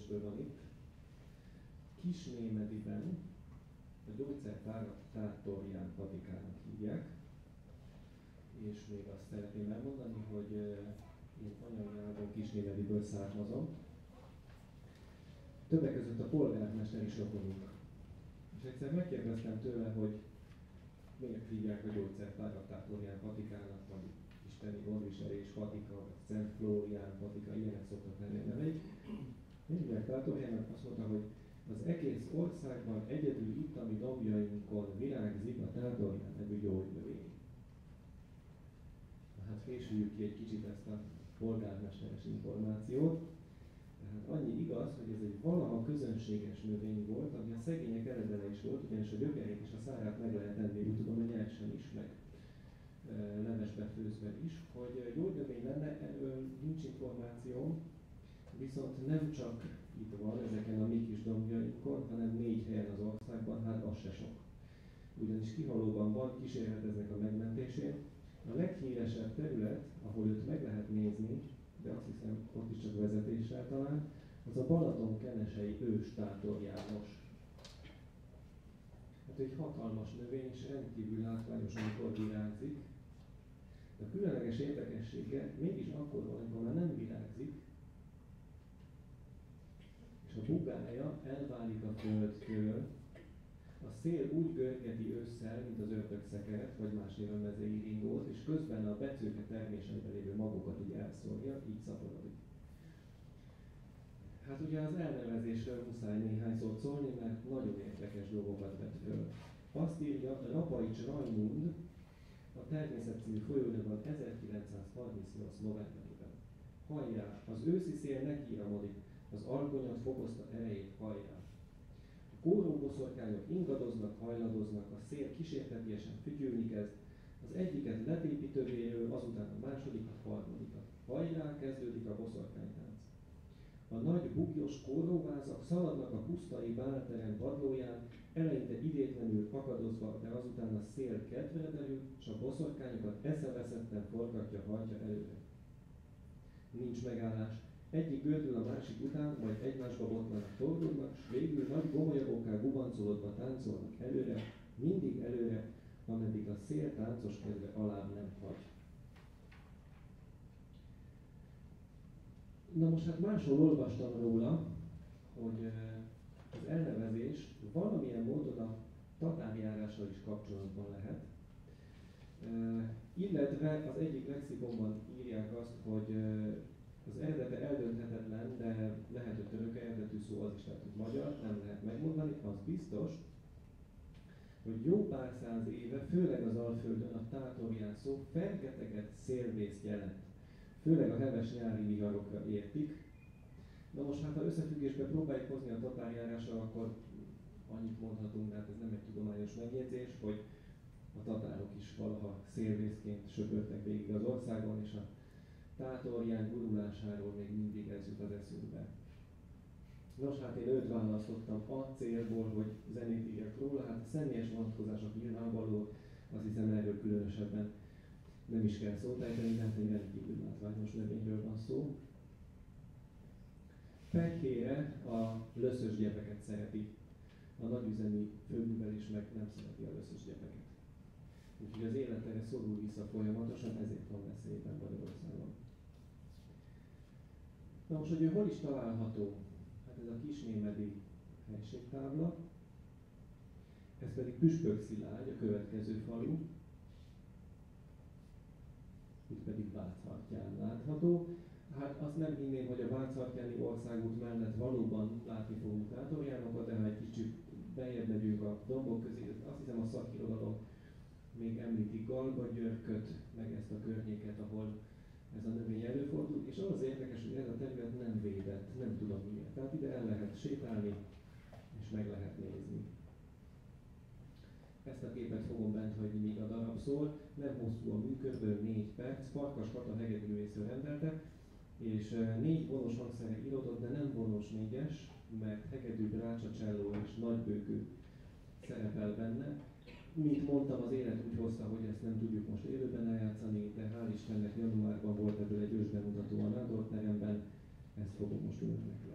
Speaker 1: szerződésről van itt. Kisnémediben a gyógyszertárat tátorján Vatikának hívják, és még azt szeretném elmondani, hogy én anyanyelven Kisnémediből származom. Többek között a polgármester is rokonunk. És egyszer megkérdeztem tőle, hogy miért hívják a gyógyszertárat tátorján Vatikának, vagy isteni gondviselés, Vatika, Szent Flórián, Vatika, ilyenek szoktak lenni a neveik. Hívják Tátoriának, azt mondta, hogy az egész országban egyedül itt, ami dombjainkon virágzik a Tátorián nevű gyógynövény. Hát fésüljük ki egy kicsit ezt a polgármesteres információt. Tehát annyi igaz, hogy ez egy valaha közönséges növény volt, ami a szegények eredele is volt, ugyanis a gyökerét és a szárát meg lehet enni, úgy tudom, hogy nyersen is, meg levesbe főzve is, hogy gyógynövény lenne, erről nincs információ, viszont nem csak itt van ezeken a mi kis dombjainkon, hanem négy helyen az országban, hát az se sok. Ugyanis kihalóban van, kísérleteznek a megmentésén. A leghíresebb terület, ahol őt meg lehet nézni, de azt hiszem ott is csak vezetéssel talán, az a Balaton kenesei ős Tátor János. Hát egy hatalmas növény, és rendkívül látványos, amikor virágzik. De a különleges érdekessége mégis akkor van, amikor már nem virágzik, a bugája elválik a földtől, a szél úgy görgeti ősszel, mint az ördögszekeret, vagy más néven mezeiringót, és közben a becőke terméseiben lévő magokat így elszórja, így szaporodik. Hát ugye az elnevezésről muszáj néhány szót szólni, mert nagyon érdekes dolgokat vett föl. Azt írja Rapaics Rajmund a Természet című folyóiratban 1938. novemberében. Hajrá, az őszi szél nekiiramodik, az argonyat fokozta erejét, hajrá. A kóró boszorkányok ingadoznak, hajladoznak, a szél kísértetiesen fütyülni kezd, az egyiket letépítővéről, azután a második, a harmadikat. Hajrá kezdődik a boszorkánytánc. A nagy bugyos kóróvázak szaladnak a pusztai bálterem padlóján, eleinte idétlenül akadozva, de azután a szél kedvre derül, és a boszorkányokat eszeveszetten forgatja, hajtja előre. Nincs megállás, egyik gördül a másik után, majd egymásba botlanak, fordulnak, s végül nagy gomolyagokká gubancolodva táncolnak előre, mindig előre, ameddig a szél táncos kedve alább nem hagy. Na most hát máshol olvastam róla, hogy az elnevezés valamilyen módon a tatárjárással is kapcsolatban lehet. Illetve az egyik lexikonban írják azt, hogy az eredete eldönthetetlen, de lehet, hogy török eredetű szó az is lehet, hogy magyar, nem lehet megmondani, az biztos, hogy jó pár száz éve, főleg az Alföldön a tátorján szó fergeteget szélvészt jelent. Főleg a heves nyári viharokra értik. Na most hát, ha összefüggésbe próbáljuk hozni a tatárjárással, akkor annyit mondhatunk, de hát ez nem egy tudományos megjegyzés, hogy a tatárok is valaha szélvészként söpörtek végig az országon, és a tátorján gurulásáról még mindig ez jut az eszünkbe. Nos, hát én őt választottam a célból, hogy zenét írjak róla, hát a személyes vonatkozások nyilvánvaló, azt hiszem erről különösebben nem is kell szót ejteni, mert egy rendkívül látványos növényről van szó. Pekére a löszös gyepeket szereti. A nagyüzemi főművelés meg nem szereti a löszös gyepeket. Úgyhogy az életere szorul vissza folyamatosan, ezért van veszélyben Magyarországon. Na most, hogy ő hol is található? Hát ez a kisnémedi helységtábla, ez pedig Püspök Szilágy, a következő falu, itt pedig Váchartyán látható. Hát azt nem hinném, hogy a Váchartyáni országút mellett valóban látni fogunk tátorjánokat, de ha egy kicsit bejebb megyünk a dombok közé, azt hiszem a szakirodalom még említi Galba Györköt, meg ezt a környéket, ahol ez a növény előfordul, és az érdekes, hogy ez a terület nem védett, nem tudom miért. Tehát ide el lehet sétálni, és meg lehet nézni. Ezt a képet fogom bent hagyni, míg a darab szól. Nem hosszú a mű, kb. 4 perc. Farkas Kata hegedűvésző rendelte, és négy vonos hangszere írodott, de nem vonos négyes, mert hegedű, drácsa, cselló és nagybőkű szerepel benne mint mondtam, az élet úgy hozta, hogy ezt nem tudjuk most élőben eljátszani, de hál' Istennek januárban volt ebből egy ősbemutató a Nádor teremben, ezt fogom most önöknek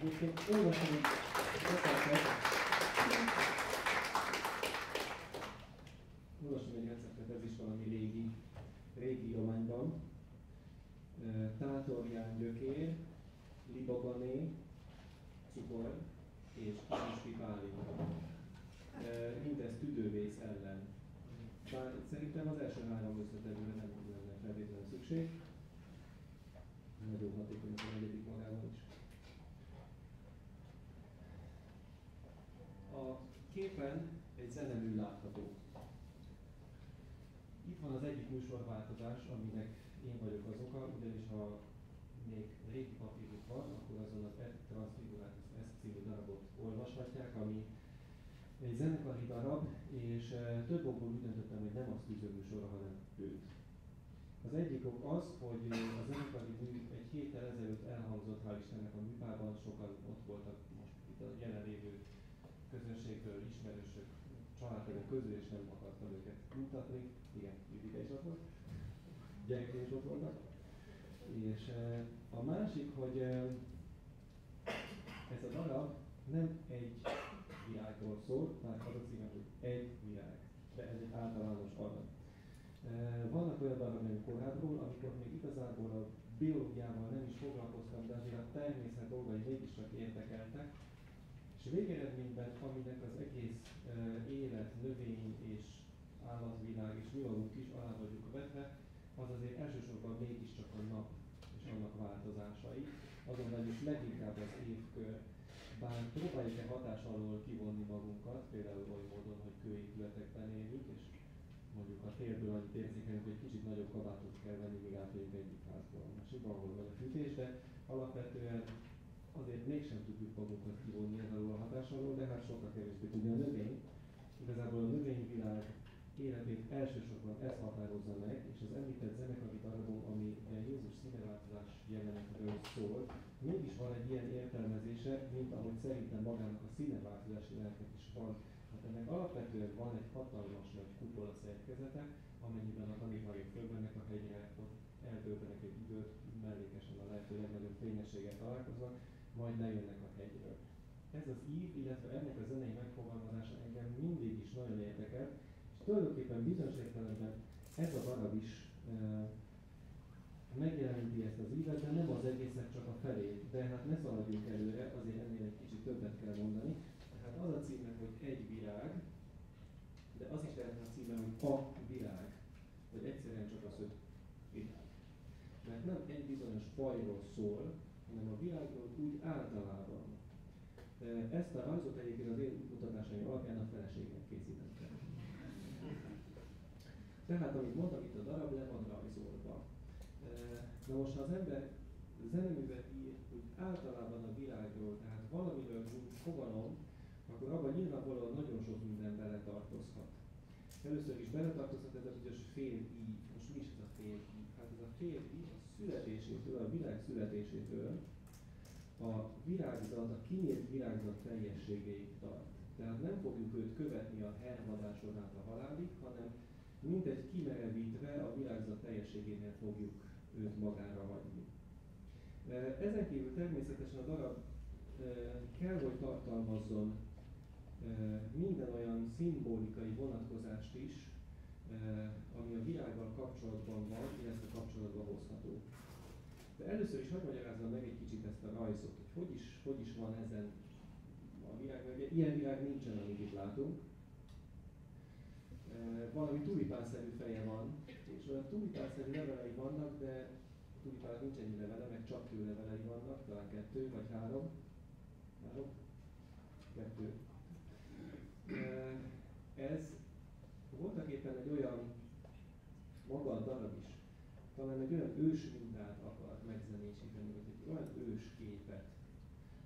Speaker 1: Egyébként olvasom egy receptet, olvasom egy receptet, ez is valami régi, régi írományban. Tátorján gyökér, libogané, cukor és kis pálina. Mindez tüdővész ellen. Bár szerintem az első három összetevőre nem lenne feltétlenül szükség. Nagyon hatékony a negyedik magában is. A képen egy zenemű látható. Itt van az egyik műsorváltozás, aminek én vagyok az oka, ugyanis ha még régi papírjuk van, akkor azon az Et Transfiguratus S című darabot olvashatják, ami egy zenekari darab, és e, több okból úgy döntöttem, hogy nem azt tűző műsorra, hanem őt. Az egyik ok az, hogy a zenekari mű egy héttel ezelőtt elhangzott, hál' Istennek a műpában, sokan ott voltak most itt a jelenlévő közönségből, ismerősök, családtagok közül, és nem akartam őket mutatni. Igen, Judika is ott volt. Gyerekek is ott voltak. És a másik, hogy ez a darab nem egy virágról szól, már az a címe, hogy egy virág, de ez egy általános arra. Vannak olyan darabjaim korábbról, amikor még igazából a biológiával nem is foglalkoztam, de azért a természet dolgai mégiscsak érdekeltek, és végeredményben, aminek az egész élet, növény és állatvilág és mi magunk is alá vagyunk vetve, az azért elsősorban mégiscsak a nap és annak változásai, azon is leginkább az évkör. Bár próbáljuk-e hatás alól kivonni magunkat, például oly módon, hogy kőépületekben élünk, és mondjuk a térből annyit érzékelünk, hogy kicsit nagyobb kabátot kell venni, míg átmegyünk egyik házból a másikba, ahol van a fűtés, de alapvetően azért mégsem tudjuk magunkat kivonni alól a hatás alól, de hát sokkal kevésbé tudja a növény. Igazából a növényvilág életét elsősorban ez határozza meg, és az említett zenekari darabom, ami Jézus színeváltozás jelenetről szól, mégis van egy ilyen értelmezése, mint ahogy szerintem magának a színeváltozás jelenetek is van. Hát ennek alapvetően van egy hatalmas nagy kupola szerkezete, amennyiben a tanítványok fölmennek a hegyre, ott eltöltenek egy időt, mellékesen a lehető legnagyobb fényességgel találkoznak, majd lejönnek a hegyről. Ez az ív, illetve ennek a zenei megfogalmazása engem mindig is nagyon érdekel, és tulajdonképpen bizonyos értelemben ez a darab is e, megjeleníti ezt az ívet, de nem az egésznek csak a felét. De hát ne szaladjunk előre, azért ennél egy kicsit többet kell mondani. Tehát az a címe, hogy egy virág, de az is lehet a címe, hogy a virág, vagy egyszerűen csak az, hogy virág. Mert nem egy bizonyos fajról szól, hanem a világról úgy általában. Ezt a rajzot egyébként az én kutatásaim alapján a feleségem készítette. Tehát, amit mondtam, itt a darab le van rajzolva. Na most, ha az ember zeneművet ír, úgy általában a világról, tehát valamiről úgy fogalom, akkor abban nyilvánvalóan nagyon sok minden beletartozhat. Először is beletartozhat ez a bizonyos fél ív. Most mi is ez a fél ív? Hát ez a fél ív a születésétől, a világ születésétől a virágzat, a kinyílt virágzat teljességéig tart. Tehát nem fogjuk őt követni a hervadáson át a halálig, hanem mindegy kimerevítve a virágzat teljességénél fogjuk őt magára hagyni. Ezen kívül természetesen a darab kell, hogy tartalmazzon minden olyan szimbolikai vonatkozást is, ami a világgal kapcsolatban van, illetve kapcsolatba hozható. De először is hadd magyarázzam meg egy kicsit ezt a rajzot, hogy hogy is, hogy is van ezen a világ, mert ilyen világ nincsen, amit itt látunk. E, valami tulipánszerű feje van, és olyan tulipánszerű levelei vannak, de tulipának nincs ennyi levele, meg csak levelei vannak, talán kettő vagy három. Három? Kettő. E, ez voltak éppen egy olyan maga a darab is, talán egy olyan ős megzenésíteni, vagy egy olyan ős képet,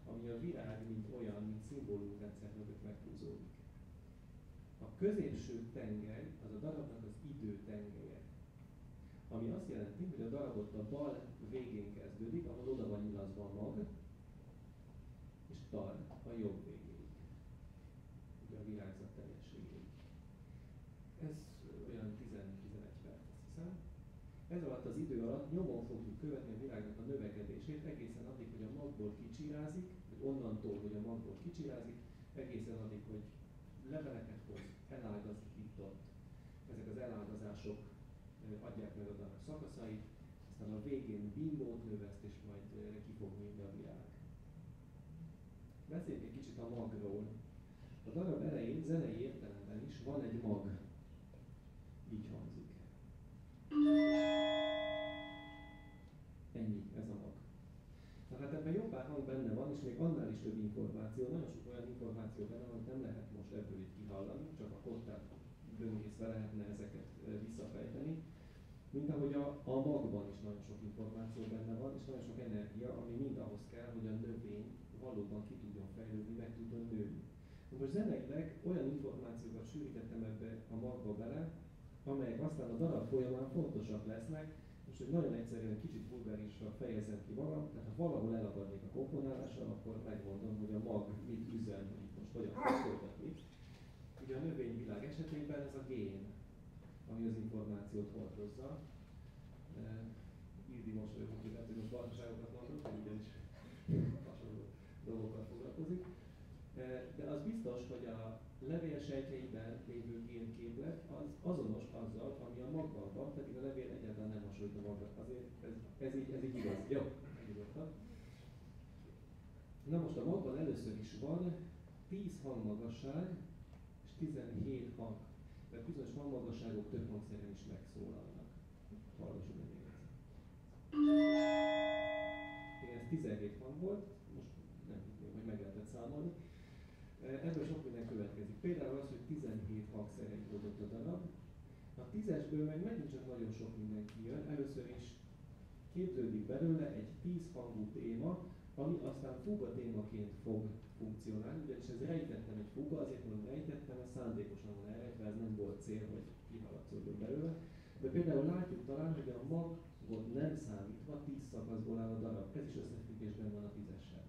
Speaker 1: ami a világ, mint olyan, mint szimbólumrendszer mögött meghúzódik. A középső tengely az a darabnak az idő tengelye, ami azt jelenti, hogy a darabot a bal végén kezdődik, ahol oda van nyilazva a mag, és tart a jobb végéig. Ugye a virágzat teljességéig. Ez olyan 10-11 perc, azt hiszem. Ez alatt az idő alatt nyomon fogjuk követni a világnak a növekedését egészen addig, hogy a magból kicsirázik, vagy onnantól, hogy a magból kicsirázik, egészen addig, hogy leveleket hoz, elágazik itt-ott. Ezek az elágazások adják meg a szakaszait, aztán a végén bimbót növeszt, és majd ki fog nyílni a világ. Beszéljünk egy kicsit a magról. A darab elején zenei értelemben is van egy mag. Így hangzik. Annál is több információ. Nagyon sok olyan információ benne amit nem lehet most ebből így kihallani, csak a kottát böngészve lehetne ezeket visszafejteni. Mint ahogy a, a magban is nagyon sok információ benne van, és nagyon sok energia, ami mind ahhoz kell, hogy a növény valóban ki tudjon fejlődni, meg tudjon nőni. Most zeneileg olyan információkat sűrítettem ebbe a magba bele, amelyek aztán a darab folyamán fontosak lesznek, most hogy nagyon egyszerűen kicsit vulgárisra fejezem ki magam, tehát ha valahol elakadnék a komponálással, akkor megmondom, hogy a mag mit üzen, hogy itt most hogyan fog folytatni. Ugye a növényvilág esetében ez a gén, ami az információt hordozza. Ildi mosolyogunk, hogy lehet, hogy most barnaságokat mondok, hogy ugyanis hasonló dolgokkal foglalkozik. De az biztos, hogy a levélsejtjeiben lévő génképlet az azonos azzal, ami a magban van, pedig a levél hasonlít a. Azért ez, ez, így, ez így igaz. Jó, megnyugodtam. Na most a magban először is van 10 hangmagasság és 17 hang. Mert bizonyos hangmagasságok több hangszeren is megszólalnak. Hallgassuk meg még egyszer. Igen, ez 17 hang volt, most nem tudom, hogy meg lehetett számolni. Ebből sok minden következik. Például az, hogy 17 hangszerre íródott a darab. Tízesből meg megint csak nagyon sok minden kijön. Először is képződik belőle egy 10 hangú téma, ami aztán fuga témaként fog funkcionálni, ugyanis ez rejtettem egy fuga, azért mondom rejtettem, ez szándékosan van elrejtve, ez nem volt cél, hogy kihaladszódjon belőle. De például látjuk talán, hogy a magot nem számítva 10 szakaszból áll a darab, ez is összefüggésben van a tízessel.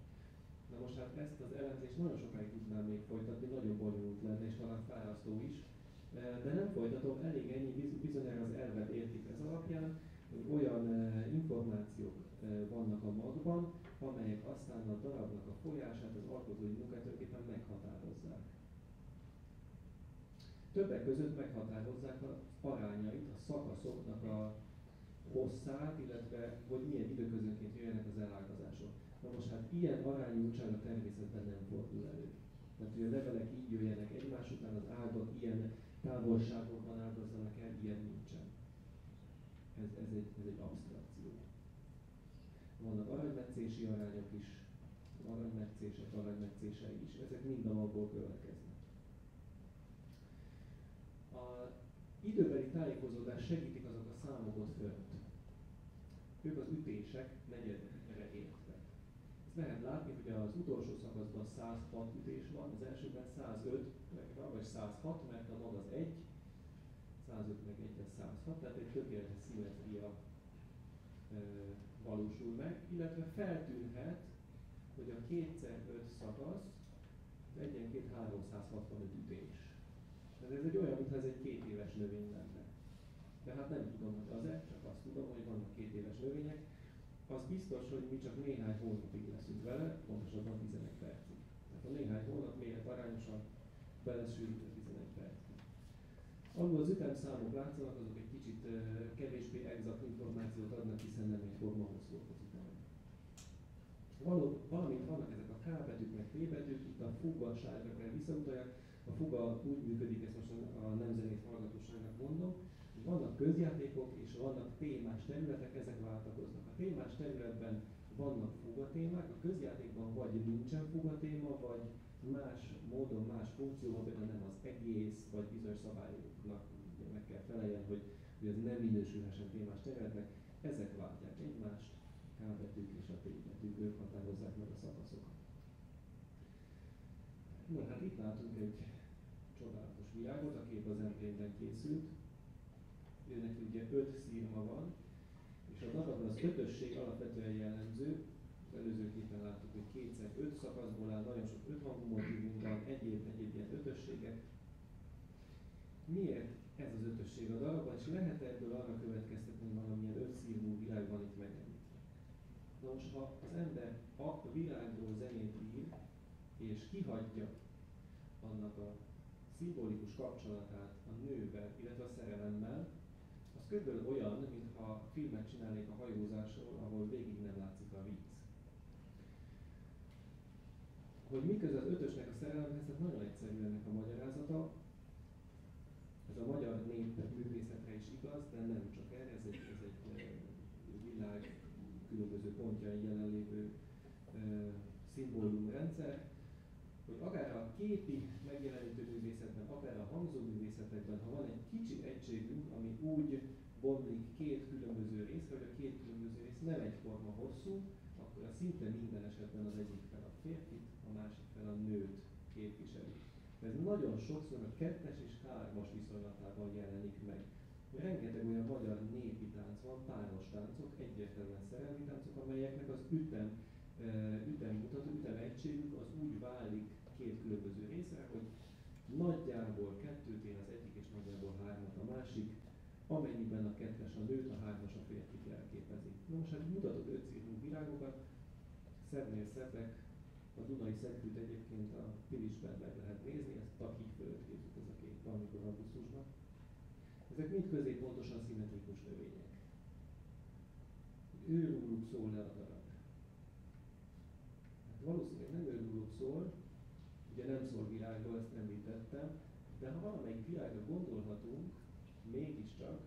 Speaker 1: Na most hát ezt az elemzést nagyon sokáig tudnám még folytatni, nagyon bonyolult lenne, és talán fárasztó is, de nem folytatom, elég ennyi, bizonyára az elvet értik ez alapján, hogy olyan információk vannak a magban, amelyek aztán a darabnak a folyását, az alkotói munkát meghatározzák. Többek között meghatározzák az arányait, a szakaszoknak a hosszát, illetve hogy milyen időközönként jöjjenek az elágazások. Na most hát ilyen arányúság a természetben nem fordul elő. Tehát, hogy a levelek így jöjjenek egymás után, az ágak ilyen távolságokban ágazzanak el, ilyen nincsen. Ez, ez, egy, ez egy abstrakció. Vannak aranymetszési arányok is, aranymetszések, aranymetszései is, ezek mind a magból következnek. A időbeli tájékozódás segítik azok a számok ott fönt. Ők az ütések negyedre értve. Ezt lehet látni, hogy az utolsó szakaszban 106 ütés van, az elsőben 105, vagy 106, mert a mag az 1, 105 meg 1 az 106, tehát egy tökéletes szimmetria e, valósul meg, illetve feltűnhet, hogy a 2x5 szakasz az egyenként 365 ütés. Tehát ez egy olyan, mintha ez egy két éves növény lenne. De hát nem tudom, hogy az-e, csak azt tudom, hogy vannak két éves növények. Az biztos, hogy mi csak néhány hónapig leszünk vele, pontosabban 11 percig. Tehát a néhány hónap méret arányosan belesűrít a 11 percig. Alul az ütemszámok látszanak, azok egy kicsit kevésbé exakt információt adnak, hiszen nem egyforma hosszú az ütem. Való, valamint vannak ezek a K betűk, meg P betűk, itt a fogasságra kell visszautaljak, a foga úgy működik, ezt most a nemzenét hallgatóságnak mondom, hogy vannak közjátékok és vannak témás területek, ezek váltakoznak. A témás területben vannak fogatémák, a közjátékban vagy nincsen fogatéma, vagy más módon, más funkcióban, például nem az egész, vagy bizonyos szabályoknak meg kell feleljen, hogy, hogy ez nem minősülhessen témás területnek, ezek váltják egymást, K betűk és a T betűk, ők határozzák meg a szakaszokat. No, hát itt látunk egy csodálatos virágot, a kép az emlékben készült. Őnek ugye öt szírma van, és a darabban az ötösség alapvetően jellemző. Az előző képen láttuk, kétszer öt szakaszból áll, nagyon sok öt hangú motívum van, egyéb, egyéb ilyen ötösségek. Miért ez az ötösség a darabban, és lehet ebből arra következtetni, hogy valamilyen ötszírmú világ van itt megemlítve? No, Na most, ha az ember a világról zenét ír, és kihagyja annak a szimbolikus kapcsolatát a nővel, illetve a szerelemmel, az körülbelül olyan, mintha filmet csinálnék a hajózásról, ahol végig nem látszik a víz. Hogy mi az ötösnek a szerelemhez, tehát nagyon egyszerű ennek a magyarázata. Ez a magyar nép művészetre is igaz, de nem csak erre, ez egy, ez egy világ különböző pontjain jelenlévő szimbólumrendszer, hogy akár a képi megjelenítő művészetben, akár a hangzó művészetekben, ha van egy kicsi egységünk, ami úgy bomlik két különböző részre, hogy a két különböző rész nem egyforma hosszú, akkor szinte minden esetben az egyik fel a férfit, a másik fel a nőt képviseli. Ez nagyon sokszor a kettes és hármas viszonylatában jelenik meg. Rengeteg olyan magyar népi tánc van, páros táncok, egyértelműen szerelmi táncok, amelyeknek az ütem, ütemmutató, ütemegységük az úgy válik két különböző részre, hogy nagyjából kettőt ér az egyik, és nagyjából hármat a másik, amennyiben a kettes a nőt, a hármas a férfit jelképezi. Na most hát mutatok öt virágokat, szebbnél szebbek, a Dunai Szentült egyébként a Pilisben meg lehet nézni, ezt Taki fölött készült ez a kép valamikor augusztusban. Ezek mind középpontosan szimmetrikus növények. Őrúluk szól le a darab. Hát valószínűleg nem őrúluk szól, ugye nem szól virágról, ezt említettem, de ha valamelyik virágra gondolhatunk, mégiscsak,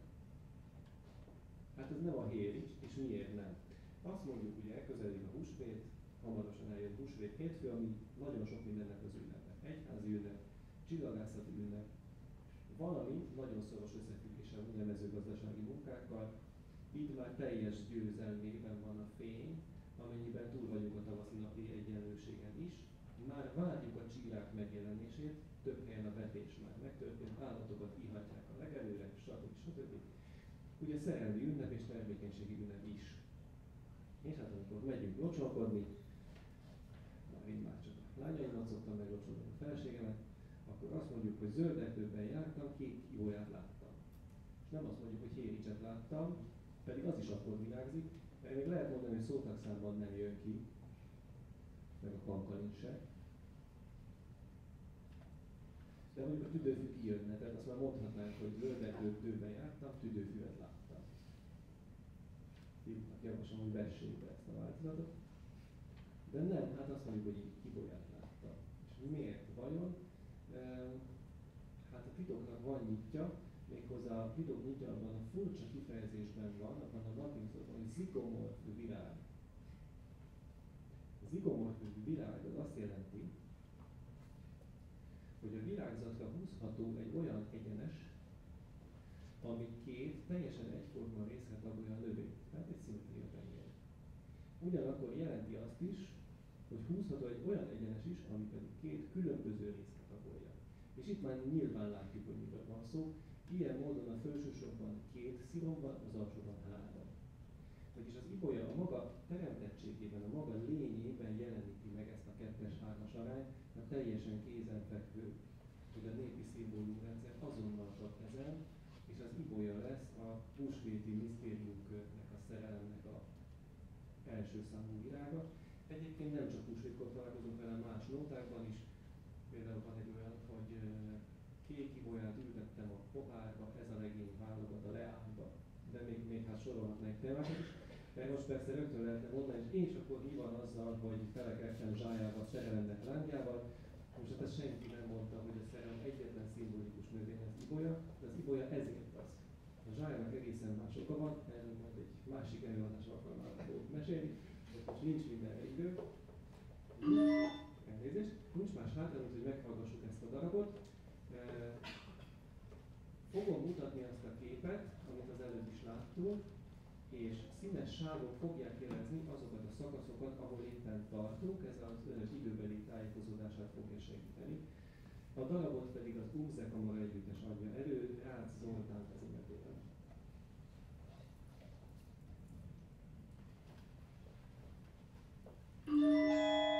Speaker 1: hát ez nem a héri, és miért nem? Azt mondjuk, ugye közelik a húsvét, hamarosan eljön húsvét hétfő, ami nagyon sok mindennek az ünnepe. Egyházi ünnep, csillagászati ünnep, valami nagyon szoros összefüggése a mezőgazdasági munkákkal, itt már teljes győzelmében van a fény, amennyiben túl vagyunk a tavaszi napi egyenlőségen is. Már várjuk a csírák megjelenését, több helyen a vetés már megtörtént, állatokat ihatják a legelőre, stb. stb. Ugye szerelmi ünnep és termékenységi ünnep is. És hát amikor megyünk locsolkodni, már én már csak a lányaimat szoktam meglocsolni a feleségemet, akkor azt mondjuk, hogy zöld erdőben jártam, kék jóját láttam. És nem azt mondjuk, hogy héricset láttam, pedig az is akkor virágzik, mert még lehet mondani, hogy szótagszámban nem jön ki, meg a kankalin se. De mondjuk a tüdőfű kijönne, tehát azt már mondhatnánk, hogy zöld erdőben jártam, tüdőfüvet láttam. Javaslom, hogy vessék be ezt a változatot. De nem, hát azt mondjuk, hogy így kibolyát láttam. És miért vajon? Hát a titoknak van nyitja, méghozzá a titok nyitja abban a furcsa kifejezésben van, a latin szóban, hogy zigomorfű virág. A zigomorfű virág az azt jelenti, hogy a virágzatra húzható egy olyan egyenes, ami két teljesen egyforma tagolja a növényt. Tehát egy szimmetria tenger. Ugyanakkor jelenti azt is, hogy húzható egy olyan egyenes is, ami pedig két különböző részre tagolja. És itt már nyilván látjuk, hogy miről van szó. Ilyen módon a felsősorban két szírom van, az alsóban három. Vagyis az ibolya a maga teremtettségében, a maga lényében jeleníti meg ezt a kettes-hármas arányt, mert teljesen kézenfekvő, hogy a népi szimbólumrendszer azonnal csak ezen, és az ibolya lesz a húsvéti misztériumkörnek, a szerelemnek a első számú virága. Egyébként nem csak húsvétkor találkozunk vele, más nótákban is. Például van egy olyan, hogy kék ibolyát ültettem a pohárba, ez a regény válogat a leányba. De sorolhatnánk témákat is. Mert most persze rögtön lehetne mondani, hogy és akkor mi van azzal, hogy telekertem zsájával, szerelemnek lángjával. Most hát ezt senki nem mondta, hogy a szerelem egyetlen szimbolikus növény az ibolya, de az ibolya ezért az. A zsájának egészen más oka van, erről majd egy másik előadás alkalmával fogok mesélni, most nincs mindenre idő. Elnézést, nincs más hátra, mint hogy meghallgassuk ezt a darabot. Fogom mutatni azt a képet, amit az előbb is láttunk, és színes sávok fogják jelezni azokat a szakaszokat, ahol éppen tartunk, ez az önök időbeli tájékozódását fogja segíteni. A darabot pedig az Umze Kamara Együttes adja elő, Rácz Zoltán vezetően. szót.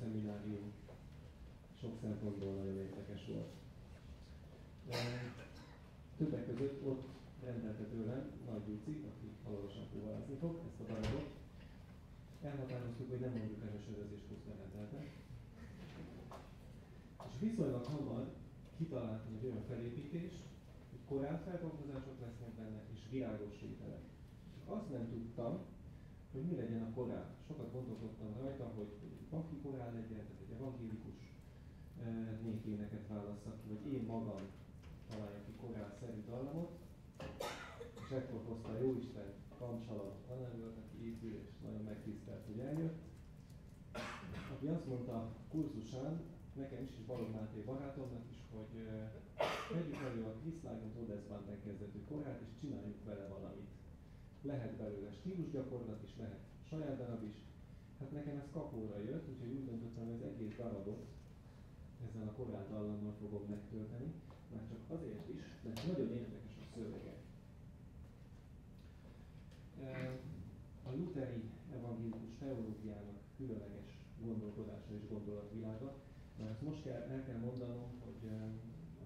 Speaker 1: Szeminárium sok szempontból nagyon érdekes volt. Többek között ott rendelte tőlem Nagy Gyuci, aki hamarosan fuvarázni fog, ezt a darabot. Elhatároztuk, hogy nem mondjuk el a sörözés rendelte. És viszonylag hamar kitaláltam egy olyan felépítést, hogy korán feldolgozások lesznek benne, és virágos ételek. Azt nem tudtam, hogy mi legyen a korán. Sokat gondolkodtam rajta, hogy Baki korán legyen, tehát egy evangélikus népéneket válasszak ki, vagy én magam találjak ki korán-szerű dallamot, és ekkor hozta a Jóisten Kamcsalat tanárőt, aki épül, és nagyon megtisztelt, hogy eljött, aki azt mondta kurzusán, nekem is, és Balogh Máté barátomnak is, hogy vegyük elő a Kriszlágon Todesbanten kezdetű korát, és csináljuk vele valamit. Lehet belőle stílusgyakorlat is, lehet saját darab is. Hát nekem ez kapóra jött, úgyhogy úgy döntöttem, hogy az egész darabot ezzel a korán dallammal fogom megtölteni, már csak azért is, mert nagyon érdekes a szövege. A luteri evangélikus teológiának különleges gondolkodása és gondolatvilága, mert most kell, el kell mondanom, hogy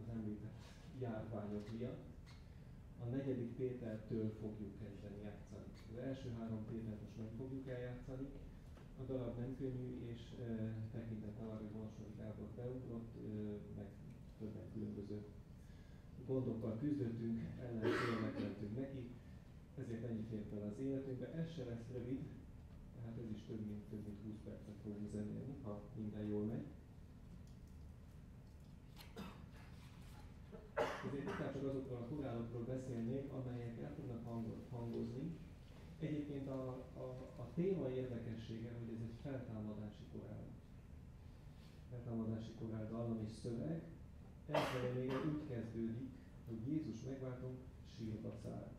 Speaker 1: az említett járványok miatt a negyedik Pétertől fogjuk kezdeni játszani. Az első három Pétert most nem fogjuk eljátszani, a darab nem könnyű, és tekintettel arra, hogy Varsói Gábor beugrott, meg többen különböző gondokkal küzdöttünk, ellenfélnek mentünk neki, ezért ennyi fért fel az életünkbe. Ez se lesz rövid, tehát ez is több mint, több mint 20 percet fogunk zenélni, ha minden jól megy. Ezért inkább csak azokról a korálokról beszélnék, amelyek el tudnak hangozni. Egyébként a, a, a téma érdekessége, hogy ez egy feltámadási korál. Korál dallam és szöveg. Elfelejtően úgy kezdődik, hogy Jézus megváltunk, sírba szállt.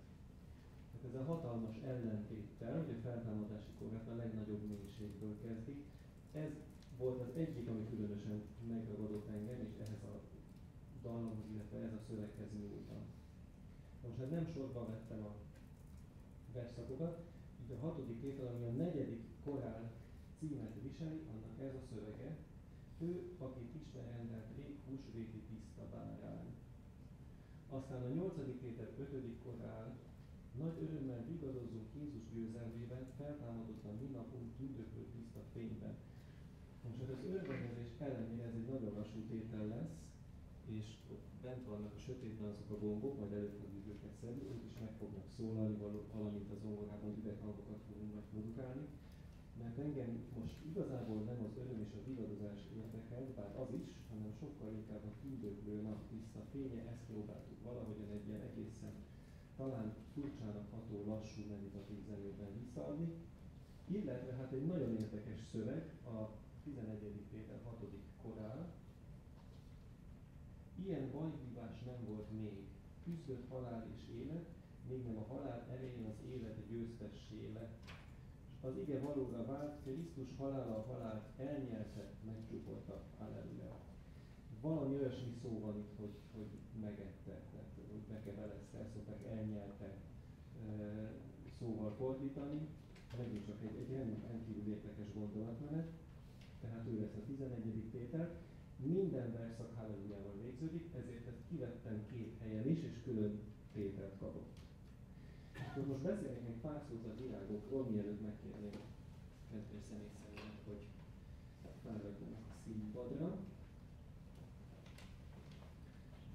Speaker 1: Tehát ez a hatalmas ellentéttel, hogy a feltámadási korát a legnagyobb mélységből kezdik. Ez volt az egyik, ami különösen megragadott engem, és ehhez a dallamhoz, illetve ez a szöveghez nyúltam. Most hát nem sorba vettem a verszakokat, így a hatodik tétel, ami a negyedik korál címet viseli, annak ez a szövege. Ő, akit Isten rendelt rég húsvéti tiszta bárány. Aztán a nyolcadik tétel ötödik korál, nagy örömmel vigadozunk Jézus győzelmében, feltámadott a mi napunk tündöklő tiszta fényben. Most hát az örvendezés ellenére ez egy nagyon lassú tétel lesz, és bent vannak a sötétben azok a gombok, majd elő fogjuk őket szedni, ők is meg fognak szólalni, valamint az zongorában üveghangokat fogunk majd produkálni. Mert engem most igazából nem az öröm és a vigadozás érdekel, bár az is, hanem sokkal inkább a tündöklő nap tiszta fénye, ezt próbáltuk valahogyan egy ilyen egészen talán furcsának ható, lassú meditatív zenében visszaadni. Illetve hát egy nagyon érdekes szöveg, a 11. Péter 6. korál, Ilyen bajvívás nem volt még. Küzdött halál és élet, még nem a halál erején az élet győztessé lett. Az ige valóra vált, Krisztus halála a halált elnyelte, megcsupolta. Halleluja. Valami olyasmi szó van itt, hogy, hogy megette, tehát, hogy bekevelezte, ezt szokták elnyelte e, szóval fordítani. Megint csak egy, egy rendkívül érdekes gondolatmenet. Tehát ő lesz a 11. Péter minden verszak hallelujával végződik, ezért ezt kivettem két helyen is, és külön tételt kapott. Akkor most beszélnék még pár szót a virágokról, mielőtt megkérném Petr személyemet, hogy felvegyenek a színpadra.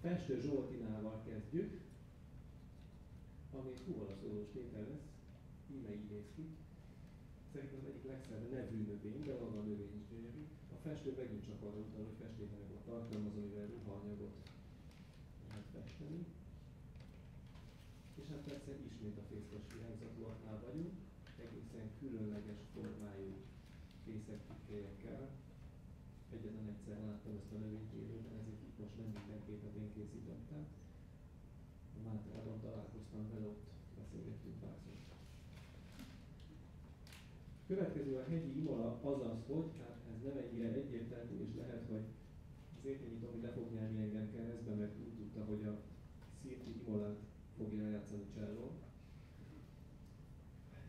Speaker 1: Festő Zsoltinával kezdjük, ami túl szólós tétel lesz, íme így néz ki. Szerintem az egyik legszebb nevű növény, de maga a növény is gyönyörű festő megint csak arra utal, hogy festékanyagot tartalmaz, amivel ruhaanyagot lehet festeni. És hát persze ismét a fészkes virágzatúaknál vagyunk, egészen különleges formájú fészekpikkelyekkel. Egyetlen egyszer láttam ezt a növényt élőben, ezért itt most nem minden képet én készítettem. Mátrában találkoztam vele, ott beszélgettünk pár szót. Következő a hegyi imola azaz, hogy hát ez nem ennyire egyértelmű, és lehet, hogy az értényi Tomi le fog nyerni engem keresztbe, mert úgy tudta, hogy a Szirti Imolát fogja eljátszani cselló.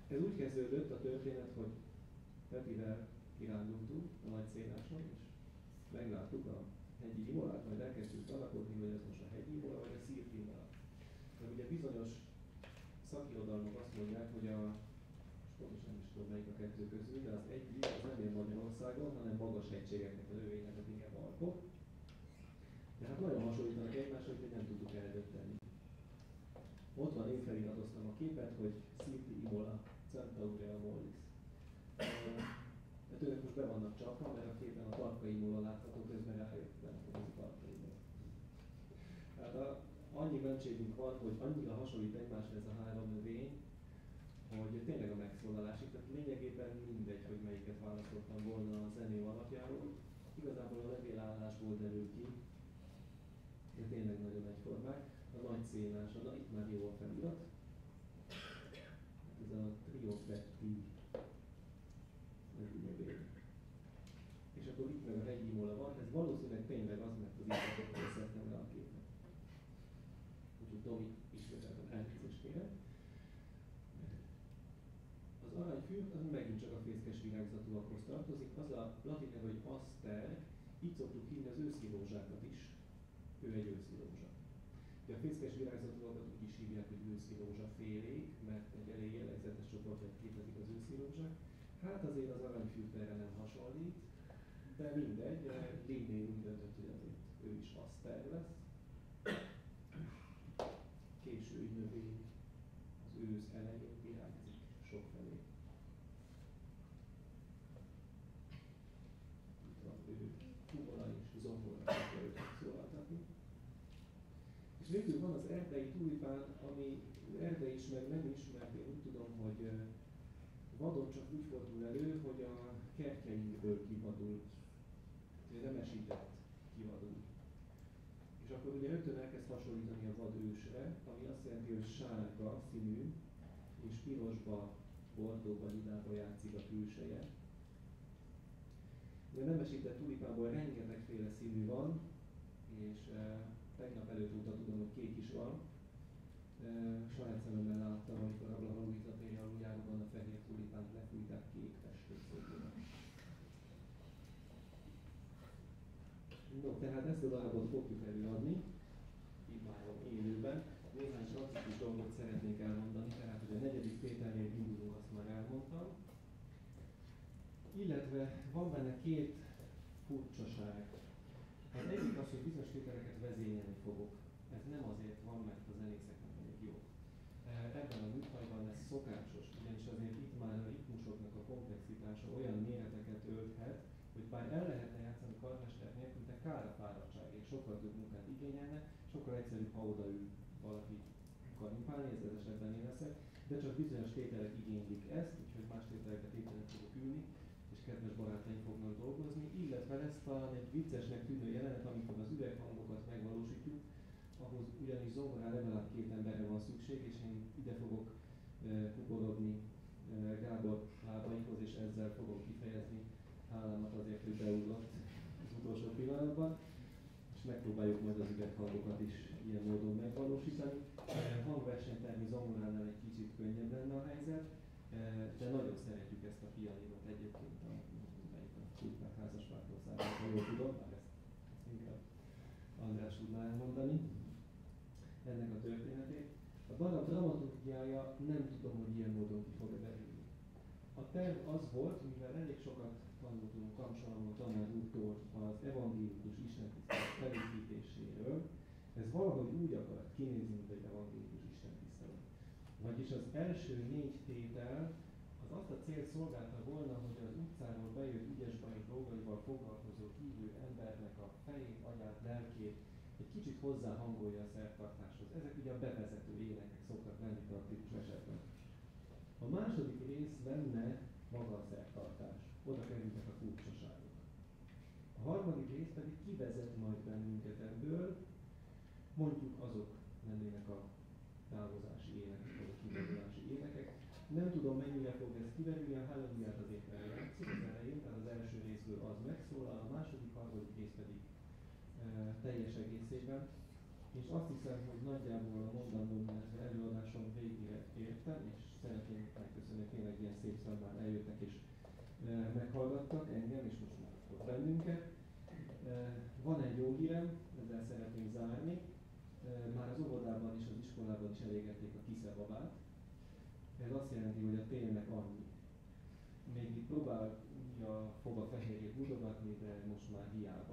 Speaker 1: Ez úgy kezdődött a történet, hogy Petivel kirándultunk a nagy szénáson, és megláttuk a hegyi imolát, majd elkezdtük talakodni, hogy ez most a hegyi imola, vagy a szírt imola. Mert ugye bizonyos szakirodalmak azt mondják, hogy a nem is tudom melyik a kettő közül, de az egyik az nem ér Magyarországon, hanem magas hegységeknek a növénynek az inkább. De hát nagyon hasonlítanak egymásra, hogy nem tudtuk eldönteni. Ott van, én feliratoztam a képet, hogy Szirti Imola, Centaurea Mollis. Tehát ők most be vannak csapva, mert a képen a tarka Imola látható, közben rájöttem, hogy ez a tarka Imola. Tehát a, annyi mentségünk van, hogy annyira hasonlít egymásra ez a három növény, hogy tényleg a megszólalásig, tehát lényegében mindegy, hogy melyiket választottam volna a zenő alapjáról. Igazából a levélállásból derül ki, de tényleg nagyon egyformák. A nagy szénás, na itt már jó a felirat. Ez a triopettív És akkor itt meg a hegyi mola van, ez valószínűleg tényleg az, mert az illetőt szedtem le a képet. Úgyhogy Domi ismételten elnézést kérek. Az aranyfű az megint csak a fészkes virágzatúakhoz tartozik. Az a latin neve, hogy aster, így szoktuk hívni az őszi rózsákat is. Ő egy őszi rózsa. De a fészkes virágzatúakat úgy is hívják, hogy őszi rózsa félék, mert egy elég jellegzetes csoportját képezik az őszi rózsák. Hát azért az aranyfűtőre nem hasonlít, de mindegy, Linné úgy hogy azért ő is aster lesz. Késői növény az ősz elején virágzik sokfelé. Itt van ő, fuvola és zongora, őket szólaltatni. És végül van az erdei tulipán, ami erdei is, meg nem is, mert én úgy tudom, hogy vadon csak úgy fordul elő, hogy a kertjeinkből kivadul nem esített kivadul. És akkor ugye rögtön elkezd hasonlítani a vadősre, ami azt jelenti, hogy sárga színű, és pirosba, bordóba, lilába játszik a külseje. De nem esített tulipából rengetegféle színű van, és e, tegnap előtt óta tudom, hogy kék is van. E, saját szememmel láttam, amikor a Blaha téri aluljáróban a fehér tulipánt lefújták kék festékszódóra. No, tehát ezt a darabot fogjuk előadni, immáron élőben. Néhány klasszikus dolgot szeretnék elmondani, tehát hogy a negyedik Péternél induló, azt már elmondtam. Illetve van benne két furcsaság. Az egyik az, hogy bizonyos tételeket vezényelni fogok. Ez nem azért van, mert a zenészeknek mondjuk jó. Ebben a műfajban ez szokásos, ugyanis azért itt már a ritmusoknak a komplexitása olyan méreteket ölthet, hogy bár el lehetne játszani karmester nélkül, de kár a fáradtság, és sokkal több munkát igényelne, sokkal egyszerűbb, ha odaül valaki karimpálni, ez esetben én leszek, de csak bizonyos tételek igénylik ezt, úgyhogy más tételeket éppen fogok ülni, és kedves barátaim fognak dolgozni, lesz talán egy viccesnek tűnő jelenet, amikor az üveghangokat megvalósítjuk, ahhoz ugyanis zongorán legalább két emberre van szükség, és én ide fogok e, kuporodni e, Gábor lábaikhoz, és ezzel fogom kifejezni hálámat azért, hogy beugrott az utolsó pillanatban, és megpróbáljuk majd az üveghangokat is ilyen módon megvalósítani. Hangversenytermi zongoránál egy kicsit könnyebb lenne a helyzet, de nagyon szeretjük ezt a pianinot egyébként, a, melyik a Kultmák házaspártól származik, ha jól tudom, ezt, inkább András tudná elmondani ennek a történetét. A darab dramaturgiája nem tudom, hogy ilyen módon ki fog derülni. A terv az volt, mivel elég sokat tanultunk Kamsalamon tanár úrtól az evangélikus istentisztelet felépítéséről, ez valahogy úgy akart kinézni, mint egy evangélikus istentisztelet. Vagyis az első négy tétel az azt a célt szolgálta volna, hogy az utcáról bejött ügyesbajok dolgaival foglalkozó kicsit hozzáhangolja a szertartáshoz. Ezek ugye a bevezető énekek szoktak lenni praktikus esetben. A második rész benne maga a szertartás. Oda kerültek a kulcsoságok. A harmadik rész pedig kivezet majd bennünket ebből, mondjuk azok lennének a távozási énekek, vagy a kivonulási énekek. Nem tudom mennyire fog ez kiverülni, a Hallelujah az éppen eljátszik az elején, tehát az első részből az megszólal, a második, harmadik rész pedig e, teljes egészében. És azt hiszem, hogy nagyjából a mondandóm, illetve előadásom végére értem, és szeretném megköszönni tényleg aztán már eljöttek és meghallgattak engem, és most már ott bennünket. Van egy jó hírem, ezzel szeretném zárni. Már az óvodában és az iskolában is elégették a kiszebabát. Ez azt jelenti, hogy a télnek annyi. Még itt próbálja fog a fehérjét mutogatni, de most már hiába.